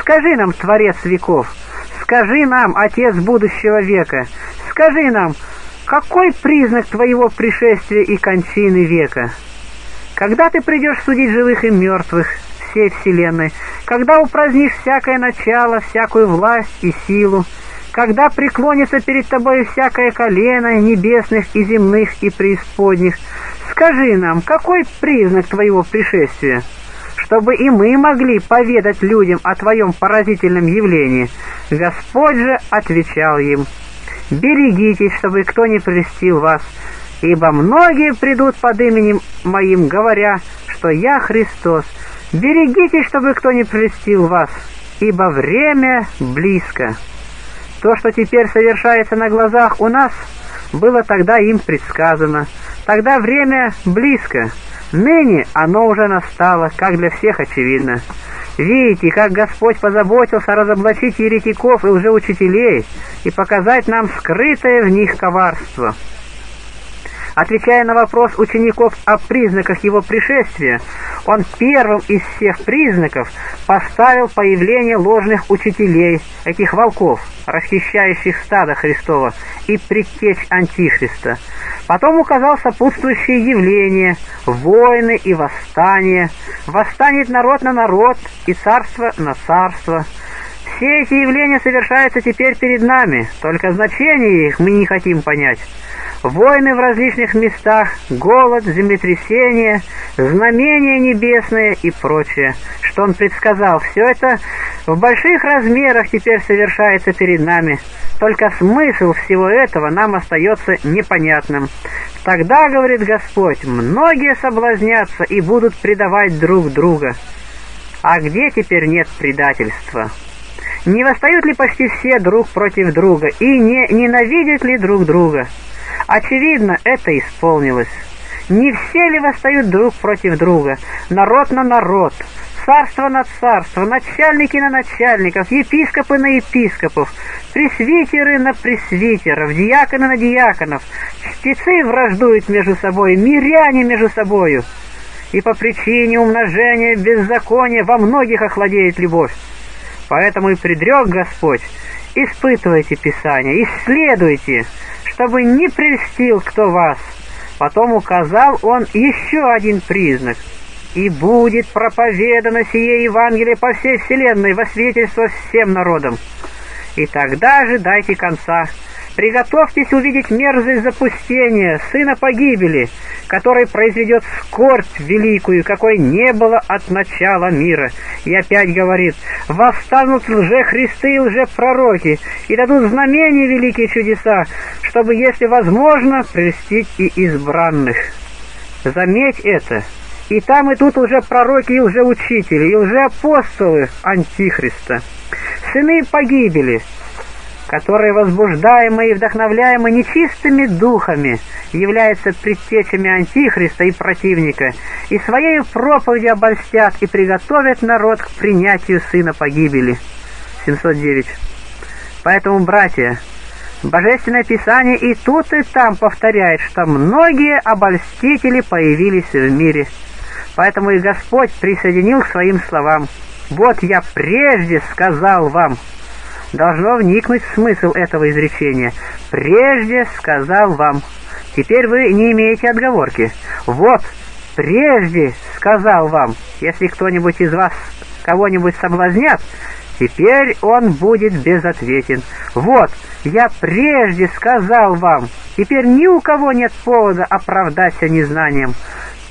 «Скажи нам, Творец веков», «Скажи нам, Отец будущего века», «Скажи нам, какой признак твоего пришествия и кончины века?» Когда ты придешь судить живых и мертвых, всей вселенной, когда упразднишь всякое начало, всякую власть и силу, когда преклонится перед тобой всякое колено небесных и земных и преисподних, скажи нам, какой признак твоего пришествия, чтобы и мы могли поведать людям о твоем поразительном явлении. Господь же отвечал им, берегитесь, чтобы кто не прельстил вас, ибо многие придут под именем моим, говоря, что я Христос, Берегитесь, чтобы кто не прельстил вас, ибо время близко. То, что теперь совершается на глазах у нас, было тогда им предсказано. Тогда время близко. Ныне оно уже настало, как для всех очевидно. Видите, как Господь позаботился разоблачить еретиков и лжеучителей и показать нам скрытое в них коварство. Отвечая на вопрос учеников о признаках его пришествия, он первым из всех признаков поставил появление ложных учителей, этих волков, расхищающих стадо Христова, и предтечь Антихриста. Потом указал сопутствующие явления, войны и восстания, восстанет народ на народ и царство на царство. Все эти явления совершаются теперь перед нами, только значение их мы не хотим понять войны в различных местах, голод, землетрясения, знамения небесные и прочее, что он предсказал. Все это в больших размерах теперь совершается перед нами, только смысл всего этого нам остается непонятным. Тогда, говорит Господь, многие соблазнятся и будут предавать друг друга. А где теперь нет предательства? Не восстают ли почти все друг против друга и не ненавидят ли друг друга? Очевидно, это исполнилось. Не все ли восстают друг против друга, народ на народ, царство на царство, начальники на начальников, епископы на епископов, пресвитеры на пресвитеров, диаконы на диаконов, чтецы враждуют между собой, миряне между собою. И по причине умножения беззакония во многих охладеет любовь. Поэтому и предрек Господь, испытывайте Писание, исследуйте, чтобы не прельстил кто вас. Потом указал он еще один признак. «И будет проповедано сие Евангелие по всей вселенной во свидетельство всем народам. И тогда же дайте конца, Приготовьтесь увидеть мерзость запустения, сына погибели, который произведет скорбь великую, какой не было от начала мира. И опять говорит, восстанут лже-христы и лже-пророки, и дадут знамения великие чудеса, чтобы, если возможно, прельстить и избранных. Заметь это. И там, и тут уже пророки, и лжеучители, и лжеапостолы Антихриста. Сыны погибели, которые, возбуждаемые и вдохновляемые нечистыми духами, являются предтечами Антихриста и противника, и своей проповедью обольстят и приготовят народ к принятию сына погибели. 709. Поэтому, братья, Божественное Писание и тут, и там повторяет, что многие обольстители появились в мире. Поэтому и Господь присоединил к своим словам. «Вот я прежде сказал вам». Должно вникнуть в смысл этого изречения. «Прежде сказал вам». Теперь вы не имеете отговорки. «Вот, прежде сказал вам». Если кто-нибудь из вас кого-нибудь соблазнят, теперь он будет безответен. «Вот, я прежде сказал вам». Теперь ни у кого нет повода оправдаться незнанием.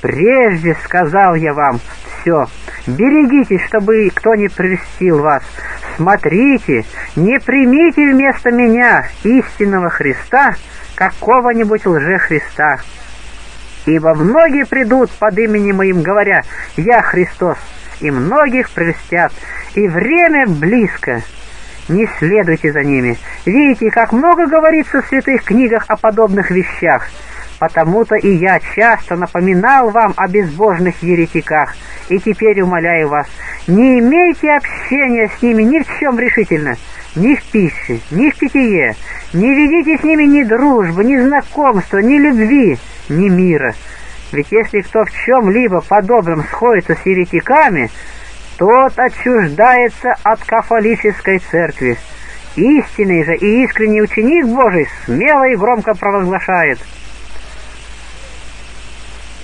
«Прежде сказал я вам, все. Берегитесь, чтобы кто не прельстил вас. Смотрите, не примите вместо меня истинного Христа какого-нибудь лже-Христа. Ибо многие придут под именем моим, говоря, «Я Христос», и многих прельстят, и время близко. Не следуйте за ними. Видите, как много говорится в святых книгах о подобных вещах. Потому-то и я часто напоминал вам о безбожных еретиках, и теперь умоляю вас, не имейте общения с ними ни в чем решительно, ни в пище, ни в питье, не ведите с ними ни дружбы, ни знакомства, ни любви, ни мира. Ведь если кто в чем-либо подобном сходится с еретиками, тот отчуждается от кафолической церкви. Истинный же и искренний ученик Божий смело и громко провозглашает –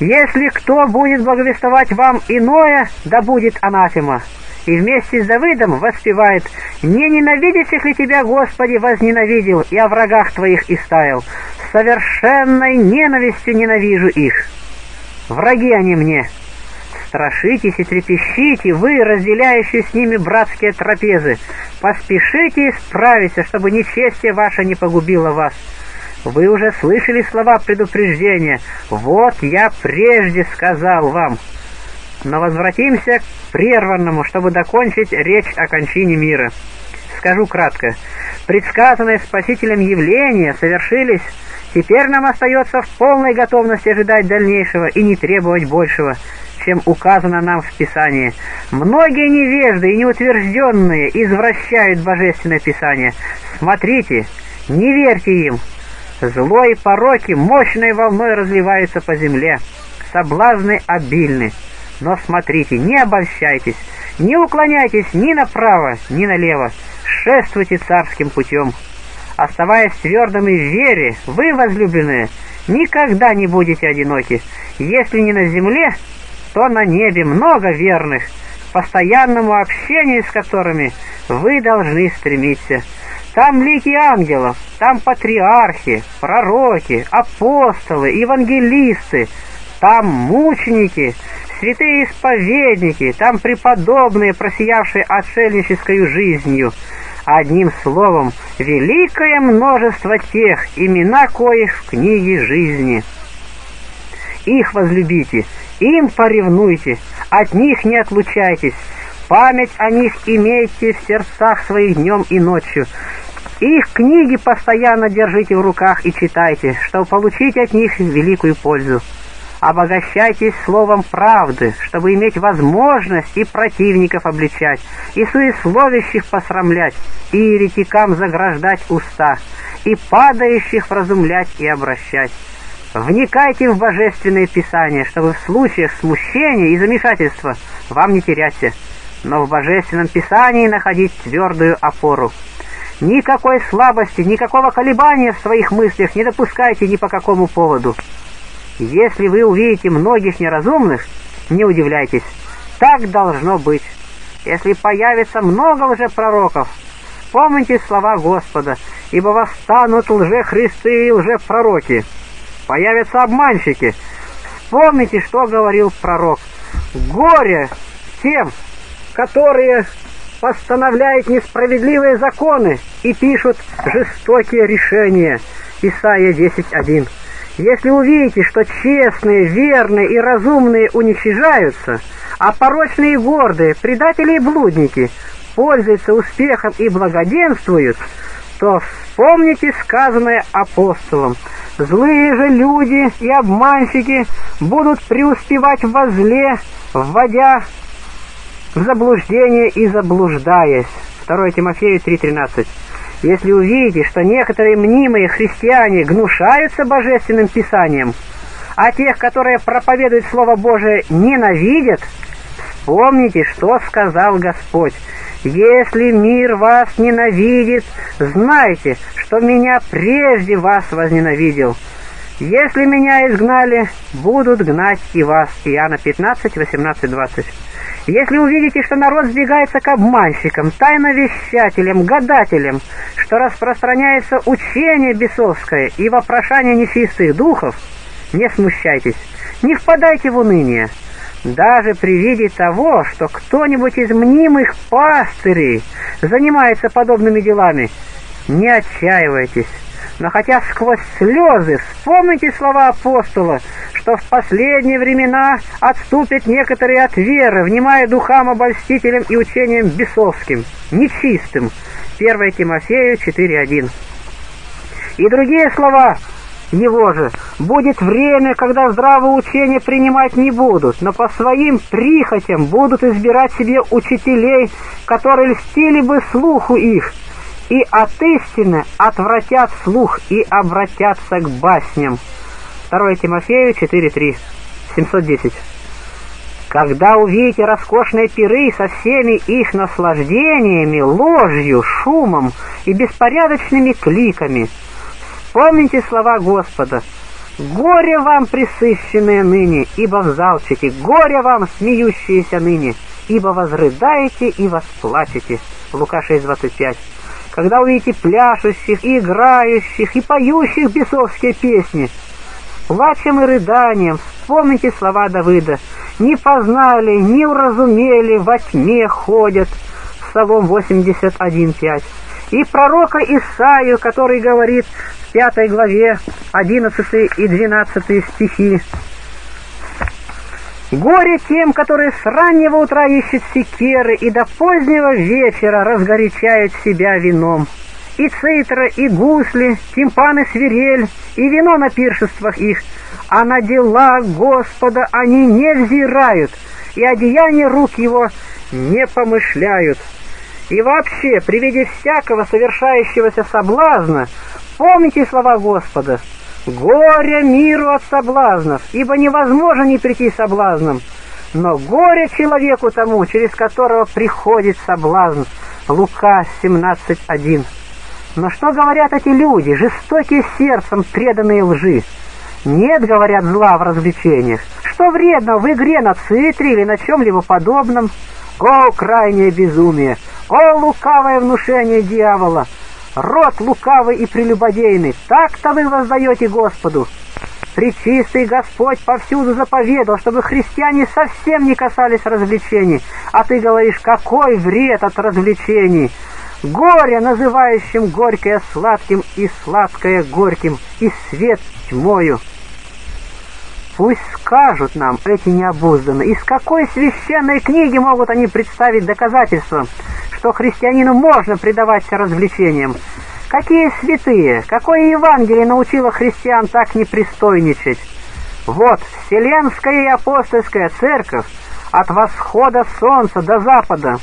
если кто будет благовествовать вам иное, да будет анафема. И вместе с Давидом воспевает «Не ненавидящих ли тебя, Господи, возненавидел, и о врагах твоих истаял? Совершенной ненавистью ненавижу их. Враги они мне. Страшитесь и трепещите, вы, разделяющие с ними братские трапезы. Поспешите исправиться, чтобы нечестие ваше не погубило вас». Вы уже слышали слова предупреждения. Вот я прежде сказал вам. Но возвратимся к прерванному, чтобы докончить речь о кончине мира. Скажу кратко. Предсказанные Спасителем явления совершились. Теперь нам остается в полной готовности ожидать дальнейшего и не требовать большего, чем указано нам в Писании. Многие невежды и неутвержденные извращают Божественное Писание. Смотрите, не верьте им, Зло и пороки мощной волной разливаются по земле. Соблазны обильны. Но смотрите, не обольщайтесь, не уклоняйтесь ни направо, ни налево. Шествуйте царским путем. Оставаясь твердыми в вере, вы, возлюбленные, никогда не будете одиноки. Если не на земле, то на небе много верных, к постоянному общению с которыми вы должны стремиться. Там лики ангелов, там патриархи, пророки, апостолы, евангелисты, там мученики, святые исповедники, там преподобные, просиявшие отшельнической жизнью. Одним словом, великое множество тех, имена коих в книге жизни. Их возлюбите, им поревнуйте, от них не отлучайтесь, память о них имейте в сердцах своих днем и ночью, их книги постоянно держите в руках и читайте, чтобы получить от них великую пользу. Обогащайтесь словом правды, чтобы иметь возможность и противников обличать, и суесловящих посрамлять, и еретикам заграждать уста, и падающих вразумлять и обращать. Вникайте в Божественное Писание, чтобы в случаях смущения и замешательства вам не теряться, но в Божественном Писании находить твердую опору. Никакой слабости, никакого колебания в своих мыслях не допускайте ни по какому поводу. Если вы увидите многих неразумных, не удивляйтесь. Так должно быть. Если появится много лжепророков, вспомните слова Господа, ибо восстанут лжехристы и лжепророки. Появятся обманщики. Вспомните, что говорил пророк. Горе тем, которые постановляют несправедливые законы и пишут жестокие решения. Исайя 10.1. Если увидите, что честные, верные и разумные уничижаются, а порочные и гордые, предатели и блудники, пользуются успехом и благоденствуют, то вспомните сказанное апостолом. Злые же люди и обманщики будут преуспевать во зле, вводя в заблуждение и заблуждаясь. 2 Тимофею 3.13. Если увидите, что некоторые мнимые христиане гнушаются божественным писанием, а тех, которые проповедуют Слово Божие, ненавидят, вспомните, что сказал Господь. «Если мир вас ненавидит, знайте, что меня прежде вас возненавидел. Если меня изгнали, будут гнать и вас». Иоанна 15, 18, 20. Если увидите, что народ сбегается к обманщикам, тайновещателям, гадателям, что распространяется учение бесовское и вопрошание нечистых духов, не смущайтесь, не впадайте в уныние. Даже при виде того, что кто-нибудь из мнимых пастырей занимается подобными делами, не отчаивайтесь. Но хотя сквозь слезы вспомните слова апостола, что в последние времена отступят некоторые от веры, внимая духам обольстителям и учениям бесовским, нечистым. 1 Тимофею 4.1. И другие слова его же. Будет время, когда здравое учение принимать не будут, но по своим прихотям будут избирать себе учителей, которые льстили бы слуху их, и от истины отвратят слух и обратятся к басням. 2 Тимофею 4.3, 710. Когда увидите роскошные пиры со всеми их наслаждениями, ложью, шумом и беспорядочными кликами, вспомните слова Господа. «Горе вам, присыщенные ныне, ибо взалчите, горе вам, смеющиеся ныне, ибо возрыдаете и восплачете». Лука 6.25 когда увидите пляшущих, и играющих, и поющих бесовские песни. Плачем и рыданием вспомните слова Давыда. «Не познали, не уразумели, во тьме ходят». Псалом 81.5. И пророка Исаию, который говорит в пятой главе 11 и 12 стихи. Горе тем, которые с раннего утра ищут секеры и до позднего вечера разгорячают себя вином. И цитра, и гусли, тимпаны свирель, и вино на пиршествах их, а на дела Господа они не взирают, и одеяния рук его не помышляют. И вообще, при виде всякого совершающегося соблазна, помните слова Господа — Горе миру от соблазнов, ибо невозможно не прийти соблазном. Но горе человеку тому, через которого приходит соблазн. Лука 17.1. Но что говорят эти люди, жестокие сердцем, преданные лжи? Нет, говорят, зла в развлечениях. Что вредно в игре на цитре или на чем-либо подобном? О, крайнее безумие! О, лукавое внушение дьявола! Род лукавый и прелюбодейный, так-то вы воздаете Господу. Пречистый Господь повсюду заповедал, чтобы христиане совсем не касались развлечений, а ты говоришь, какой вред от развлечений. Горе, называющим горькое сладким и сладкое горьким, и свет тьмою. Пусть скажут нам эти необузданные, из какой священной книги могут они представить доказательства, что христианину можно предаваться развлечениям. Какие святые, какое Евангелие научило христиан так непристойничать? Вот, Вселенская и Апостольская Церковь от восхода солнца до запада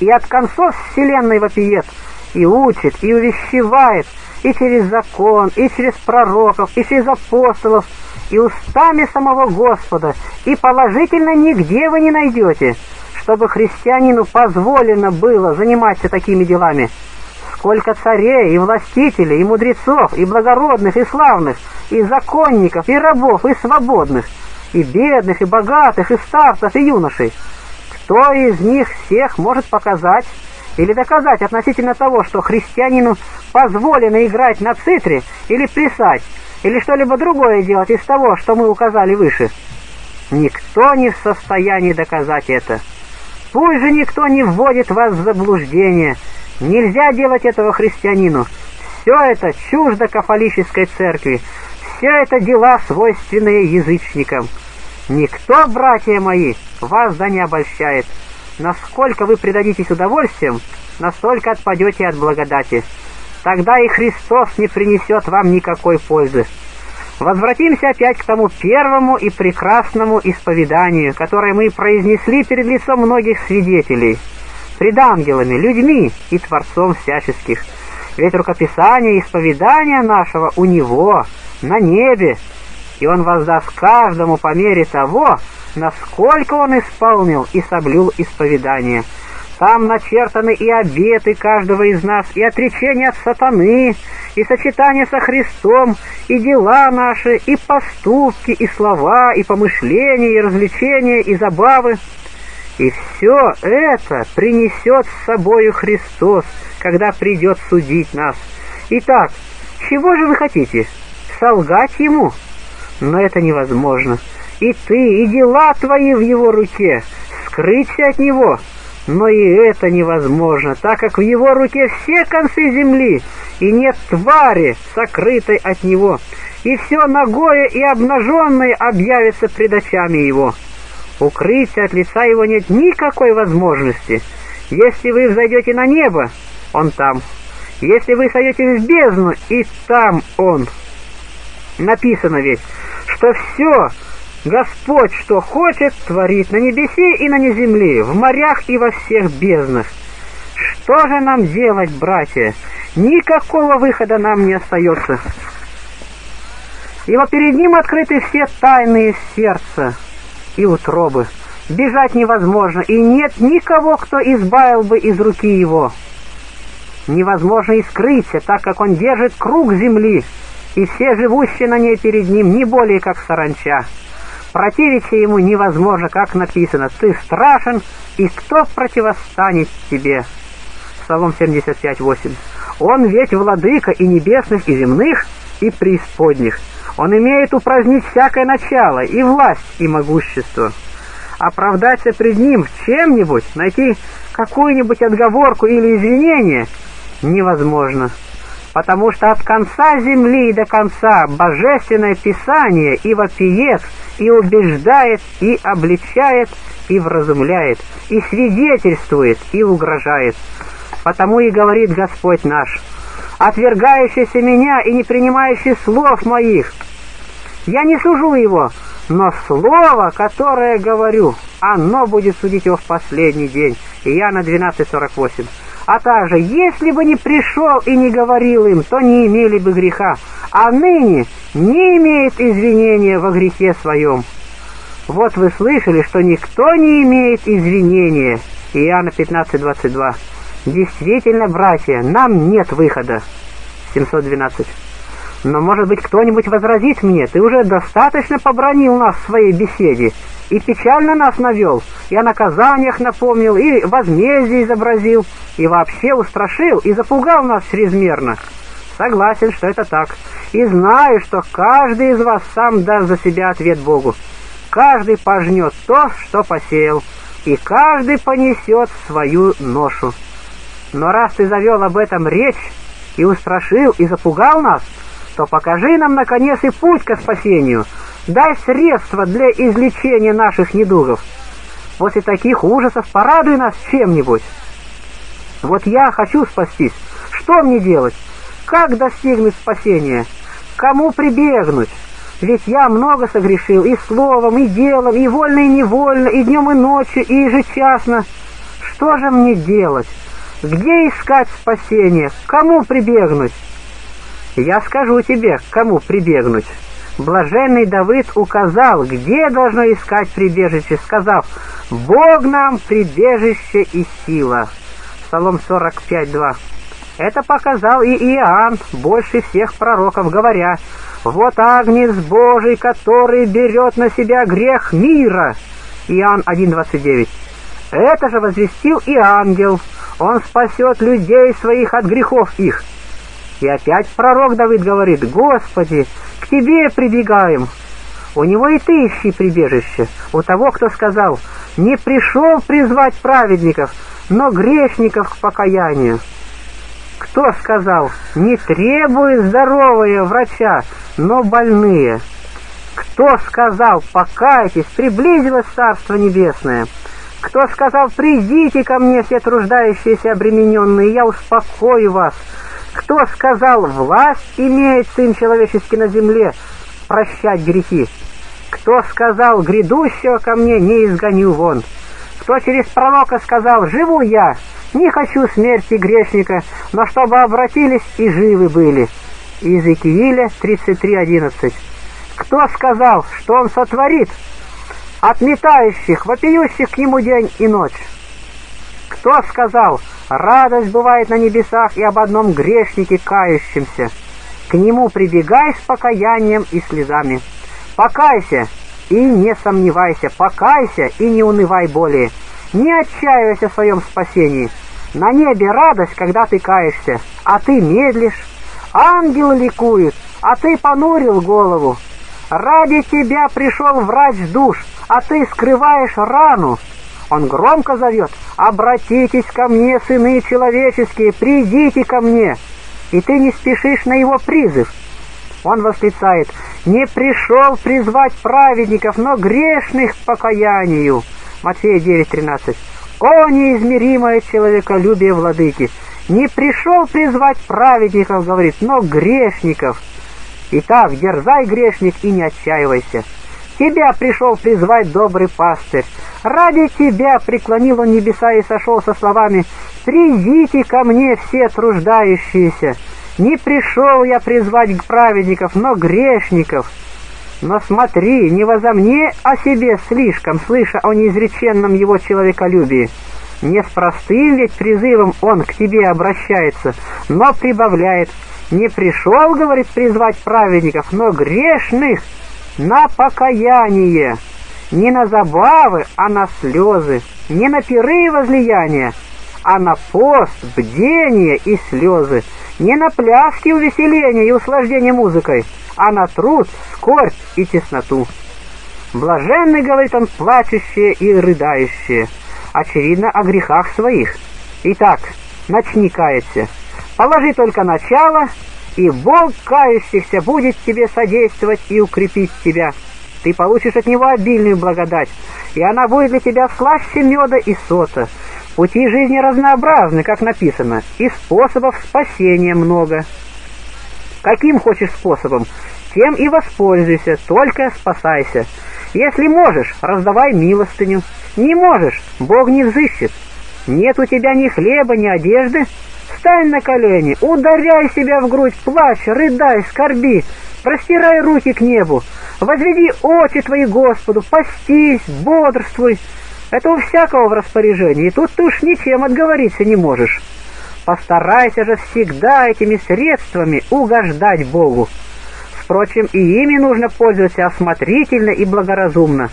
и от концов Вселенной вопиет, и учит, и увещевает, и через закон, и через пророков, и через апостолов, и устами самого Господа, и положительно нигде вы не найдете – чтобы христианину позволено было заниматься такими делами. Сколько царей и властителей, и мудрецов, и благородных, и славных, и законников, и рабов, и свободных, и бедных, и богатых, и старцев, и юношей. Кто из них всех может показать или доказать относительно того, что христианину позволено играть на цитре или плясать, или что-либо другое делать из того, что мы указали выше? Никто не в состоянии доказать это. Пусть же никто не вводит вас в заблуждение. Нельзя делать этого христианину. Все это чуждо кафолической церкви. Все это дела, свойственные язычникам. Никто, братья мои, вас да не обольщает. Насколько вы предадитесь удовольствием, настолько отпадете от благодати. тогда и Христос не принесет вам никакой пользы. Возвратимся опять к тому первому и прекрасному исповеданию, которое мы произнесли перед лицом многих свидетелей, пред ангелами, людьми и Творцом всяческих. Ведь рукописание исповедания нашего у Него, на небе, и Он воздаст каждому по мере того, насколько он исполнил и соблюл исповедание. Там начертаны и обеты каждого из нас, и отречение от сатаны, и сочетание со Христом, и дела наши, и поступки, и слова, и помышления, и развлечения, и забавы. И все это принесет с собою Христос, когда придет судить нас. Итак, чего же вы хотите? Солгать Ему? Но это невозможно и ты, и дела твои в его руке, скрыться от него. Но и это невозможно, так как в его руке все концы земли, и нет твари, сокрытой от него, и все ногое и обнаженное объявится пред очами его. Укрыться от лица его нет никакой возможности. Если вы взойдете на небо, он там. Если вы сойдете в бездну, и там он. Написано ведь, что все, Господь, что хочет, творит на небесе и на земле, в морях и во всех безднах. Что же нам делать, братья? Никакого выхода нам не остается. Ибо перед ним открыты все тайные сердца и утробы. Бежать невозможно, и нет никого, кто избавил бы из руки его. Невозможно и скрыться, так как он держит круг земли, и все живущие на ней перед ним не более как саранча. Противиться ему невозможно, как написано, «Ты страшен, и кто противостанет тебе?» Псалом 75.8. «Он ведь владыка и небесных, и земных, и преисподних. Он имеет упразднить всякое начало, и власть, и могущество. Оправдаться пред ним чем-нибудь, найти какую-нибудь отговорку или извинение невозможно» потому что от конца земли и до конца Божественное Писание и вопиет, и убеждает, и обличает, и вразумляет, и свидетельствует, и угрожает. Потому и говорит Господь наш, отвергающийся меня и не принимающий слов моих, я не сужу его, но слово, которое говорю, оно будет судить его в последний день. Иоанна 12.48. А также, если бы не пришел и не говорил им, то не имели бы греха, а ныне не имеет извинения во грехе своем. Вот вы слышали, что никто не имеет извинения. Иоанна 15.22. Действительно, братья, нам нет выхода. 712. Но, может быть, кто-нибудь возразит мне, ты уже достаточно побронил нас в своей беседе, и печально нас навел, и о наказаниях напомнил, и возмездие изобразил, и вообще устрашил, и запугал нас чрезмерно. Согласен, что это так, и знаю, что каждый из вас сам даст за себя ответ Богу. Каждый пожнет то, что посеял, и каждый понесет свою ношу. Но раз ты завел об этом речь, и устрашил, и запугал нас, то покажи нам, наконец, и путь к спасению. Дай средства для излечения наших недугов. После таких ужасов порадуй нас чем-нибудь. Вот я хочу спастись. Что мне делать? Как достигнуть спасения? Кому прибегнуть? Ведь я много согрешил и словом, и делом, и вольно, и невольно, и днем, и ночью, и ежечасно. Что же мне делать? Где искать спасение? Кому прибегнуть? Я скажу тебе, к кому прибегнуть. Блаженный Давыд указал, где должно искать прибежище, сказав, «Бог нам прибежище и сила». Псалом 45.2. Это показал и Иоанн, больше всех пророков, говоря, «Вот агнец Божий, который берет на себя грех мира». Иоанн 1.29. Это же возвестил и ангел. Он спасет людей своих от грехов их. И опять пророк Давид говорит, «Господи, к Тебе прибегаем». У него и ты ищи прибежище, у того, кто сказал, «Не пришел призвать праведников, но грешников к покаянию». Кто сказал, «Не требует здоровые врача, но больные»? Кто сказал, «Покайтесь, приблизилось Царство Небесное»? Кто сказал, «Придите ко мне, все труждающиеся обремененные, я успокою вас»? Кто сказал, власть имеет Сын Человеческий на земле прощать грехи? Кто сказал, грядущего ко мне не изгоню вон? Кто через пророка сказал, живу я, не хочу смерти грешника, но чтобы обратились и живы были? Иезекииля 33.11 Кто сказал, что он сотворит? Отметающих, вопиющих к нему день и ночь. Кто сказал, радость бывает на небесах и об одном грешнике кающемся? К нему прибегай с покаянием и слезами. Покайся и не сомневайся, покайся и не унывай более. Не отчаивайся в своем спасении. На небе радость, когда ты каешься, а ты медлишь. Ангелы ликуют, а ты понурил голову. Ради тебя пришел врач душ, а ты скрываешь рану. Он громко зовет, «Обратитесь ко мне, сыны человеческие, придите ко мне!» И ты не спешишь на его призыв. Он восклицает, «Не пришел призвать праведников, но грешных к покаянию». Матфея 9:13. «О, неизмеримое человеколюбие владыки! Не пришел призвать праведников, говорит, но грешников». Итак, дерзай, грешник, и не отчаивайся. Тебя пришел призвать добрый пастырь. Ради тебя преклонил он небеса и сошел со словами «Придите ко мне все труждающиеся». Не пришел я призвать праведников, но грешников. Но смотри, не возомни о себе слишком, слыша о неизреченном его человеколюбии. Не с простым ведь призывом он к тебе обращается, но прибавляет. Не пришел, говорит, призвать праведников, но грешных на покаяние не на забавы, а на слезы, не на пиры и возлияния, а на пост, бдение и слезы, не на пляски, увеселения и услаждение музыкой, а на труд, скорбь и тесноту. Блаженны, говорит он, плачущие и рыдающие, очевидно, о грехах своих. Итак, начни каяться, положи только начало, и Бог кающихся будет тебе содействовать и укрепить тебя ты получишь от него обильную благодать, и она будет для тебя слаще меда и сота. Пути жизни разнообразны, как написано, и способов спасения много. Каким хочешь способом, тем и воспользуйся, только спасайся. Если можешь, раздавай милостыню. Не можешь, Бог не взыщет. Нет у тебя ни хлеба, ни одежды. Встань на колени, ударяй себя в грудь, плачь, рыдай, скорби, простирай руки к небу, возведи очи твои Господу, постись, бодрствуй. Это у всякого в распоряжении, и тут ты уж ничем отговориться не можешь. Постарайся же всегда этими средствами угождать Богу. Впрочем, и ими нужно пользоваться осмотрительно и благоразумно.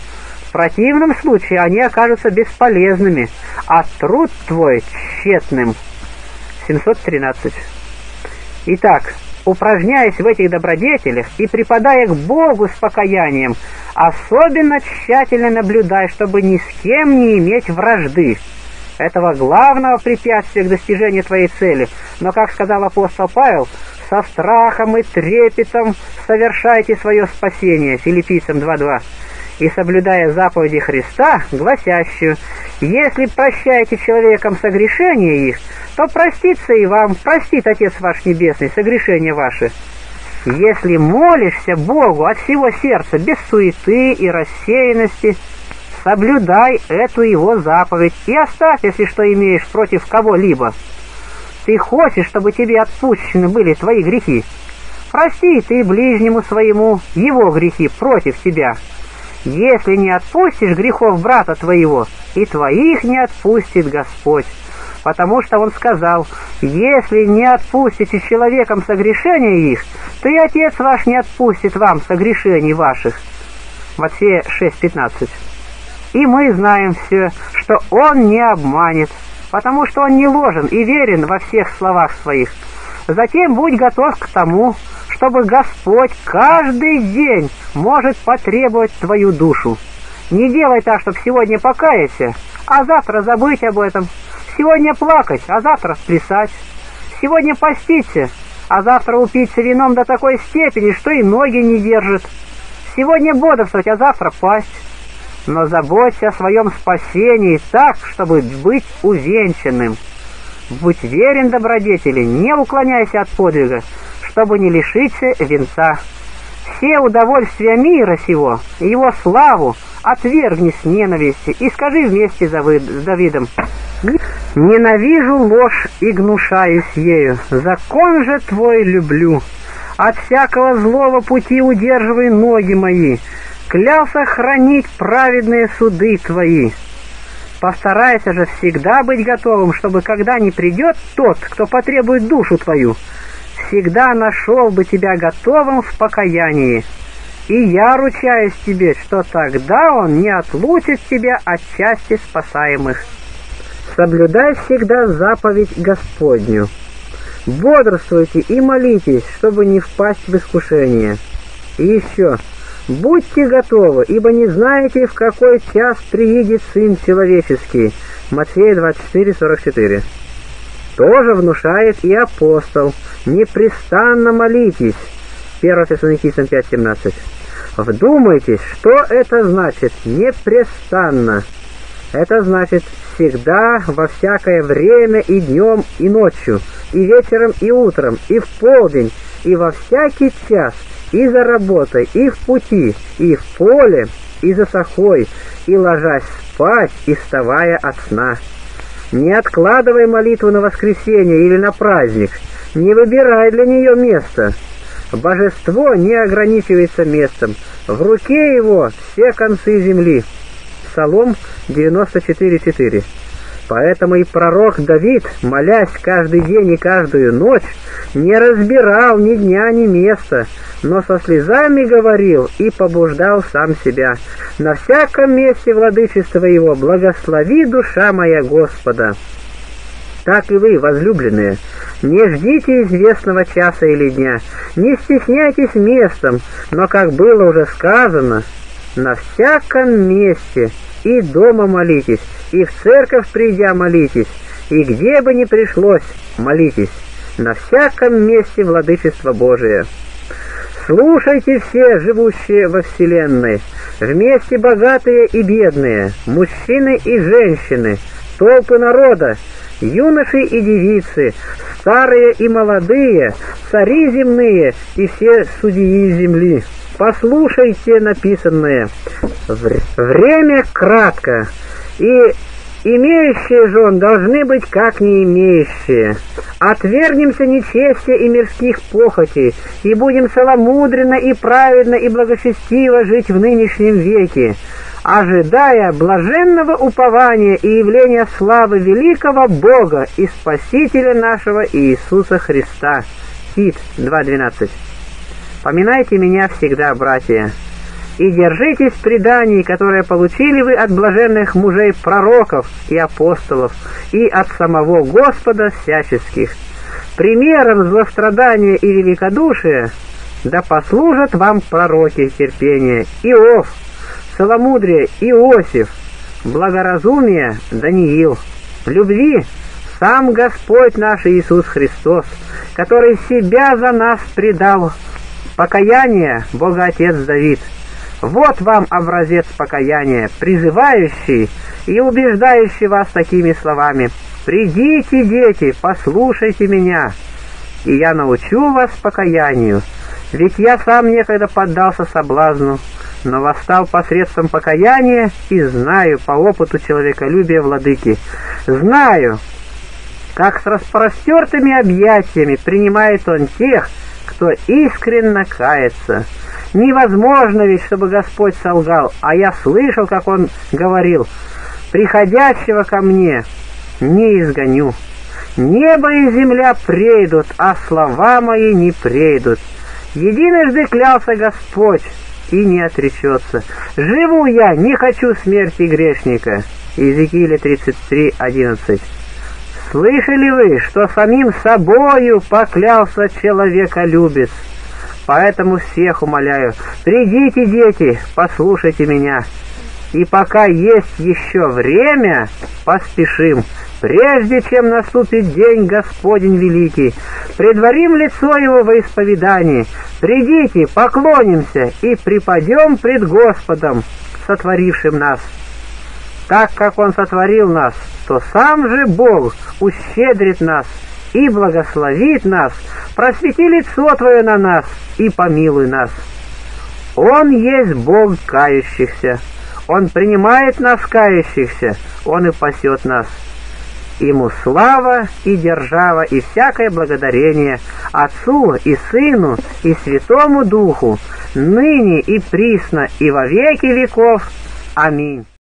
В противном случае они окажутся бесполезными, а труд твой тщетным. 713. Итак, упражняясь в этих добродетелях и припадая к Богу с покаянием, особенно тщательно наблюдай, чтобы ни с кем не иметь вражды. Этого главного препятствия к достижению твоей цели, но, как сказал апостол Павел, со страхом и трепетом совершайте свое спасение, филиппийцам 2.2, и соблюдая заповеди Христа, гласящую, если прощаете человекам согрешения их, то простится и вам, простит Отец ваш Небесный согрешения ваши. Если молишься Богу от всего сердца, без суеты и рассеянности, соблюдай эту его заповедь и оставь, если что имеешь против кого-либо. Ты хочешь, чтобы тебе отпущены были твои грехи. Прости ты ближнему своему его грехи против тебя. Если не отпустишь грехов брата твоего, и твоих не отпустит Господь потому что он сказал, «Если не отпустите человеком согрешения их, то и Отец ваш не отпустит вам согрешений ваших». Матфея 6:15. И мы знаем все, что он не обманет, потому что он не ложен и верен во всех словах своих. Затем будь готов к тому, чтобы Господь каждый день может потребовать твою душу. Не делай так, чтобы сегодня покаяться, а завтра забыть об этом, Сегодня плакать, а завтра плясать. Сегодня поститься, а завтра упиться вином до такой степени, что и ноги не держит. Сегодня бодрствовать, а завтра пасть. Но заботься о своем спасении так, чтобы быть увенчанным. Будь верен добродетели, не уклоняйся от подвига, чтобы не лишиться венца. Все удовольствия мира сего, его славу, отвергни с ненависти и скажи вместе с Давидом, «Ненавижу ложь и гнушаюсь ею, закон же твой люблю. От всякого злого пути удерживай ноги мои, клялся хранить праведные суды твои». Постарайся же всегда быть готовым, чтобы когда не придет тот, кто потребует душу твою, всегда нашел бы тебя готовым в покаянии. И я ручаюсь тебе, что тогда он не отлучит тебя от части спасаемых. Соблюдай всегда заповедь Господню. Бодрствуйте и молитесь, чтобы не впасть в искушение. И еще, будьте готовы, ибо не знаете, в какой час приедет Сын Человеческий. Матфея 24, 44 тоже внушает и апостол. Непрестанно молитесь. 1 Фессалоникийцам 5.17. Вдумайтесь, что это значит «непрестанно». Это значит всегда, во всякое время и днем, и ночью, и вечером, и утром, и в полдень, и во всякий час, и за работой, и в пути, и в поле, и за сахой, и ложась спать, и вставая от сна. Не откладывай молитву на воскресенье или на праздник, не выбирай для нее место. Божество не ограничивается местом, в руке его все концы земли. Псалом 94.4 Поэтому и пророк Давид, молясь каждый день и каждую ночь, не разбирал ни дня, ни места, но со слезами говорил и побуждал сам себя. «На всяком месте владычества его благослови душа моя Господа». Так и вы, возлюбленные, не ждите известного часа или дня, не стесняйтесь местом, но, как было уже сказано, на всяком месте и дома молитесь, и в церковь придя молитесь, и где бы ни пришлось, молитесь, на всяком месте владычество Божие. Слушайте все, живущие во вселенной, вместе богатые и бедные, мужчины и женщины, толпы народа, юноши и девицы, старые и молодые, цари земные и все судьи земли. Послушайте написанное. Время кратко, и имеющие жен должны быть как не имеющие. Отвергнемся нечестия и мирских похотей, и будем целомудренно и праведно и благочестиво жить в нынешнем веке, ожидая блаженного упования и явления славы великого Бога и Спасителя нашего Иисуса Христа. Тит 2.12 Поминайте меня всегда, братья, и держитесь преданий, которые получили вы от блаженных мужей пророков и апостолов, и от самого Господа всяческих. Примером злострадания и великодушия да послужат вам пророки терпения Иов, целомудрие Иосиф, благоразумие Даниил, любви сам Господь наш Иисус Христос, который себя за нас предал Покаяние, Бога Отец Давид. Вот вам образец покаяния, призывающий и убеждающий вас такими словами. «Придите, дети, послушайте меня, и я научу вас покаянию. Ведь я сам некогда поддался соблазну, но восстал посредством покаяния и знаю по опыту человеколюбия владыки. Знаю, как с распростертыми объятиями принимает он тех, кто искренно кается. Невозможно ведь, чтобы Господь солгал, а я слышал, как он говорил, «Приходящего ко мне не изгоню». Небо и земля прейдут, а слова мои не прейдут. Единожды клялся Господь и не отречется. Живу я, не хочу смерти грешника. Иезекииля 33, 11. Слышали вы, что самим собою поклялся человеколюбец? Поэтому всех умоляю, придите, дети, послушайте меня. И пока есть еще время, поспешим, прежде чем наступит день Господень Великий. Предварим лицо Его во исповедании. Придите, поклонимся и припадем пред Господом, сотворившим нас. Так как Он сотворил нас, то сам же Бог ущедрит нас и благословит нас, просвети лицо Твое на нас и помилуй нас. Он есть Бог кающихся, Он принимает нас кающихся, Он и пасет нас. Ему слава и держава и всякое благодарение Отцу и Сыну и Святому Духу, ныне и присно и во веки веков. Аминь.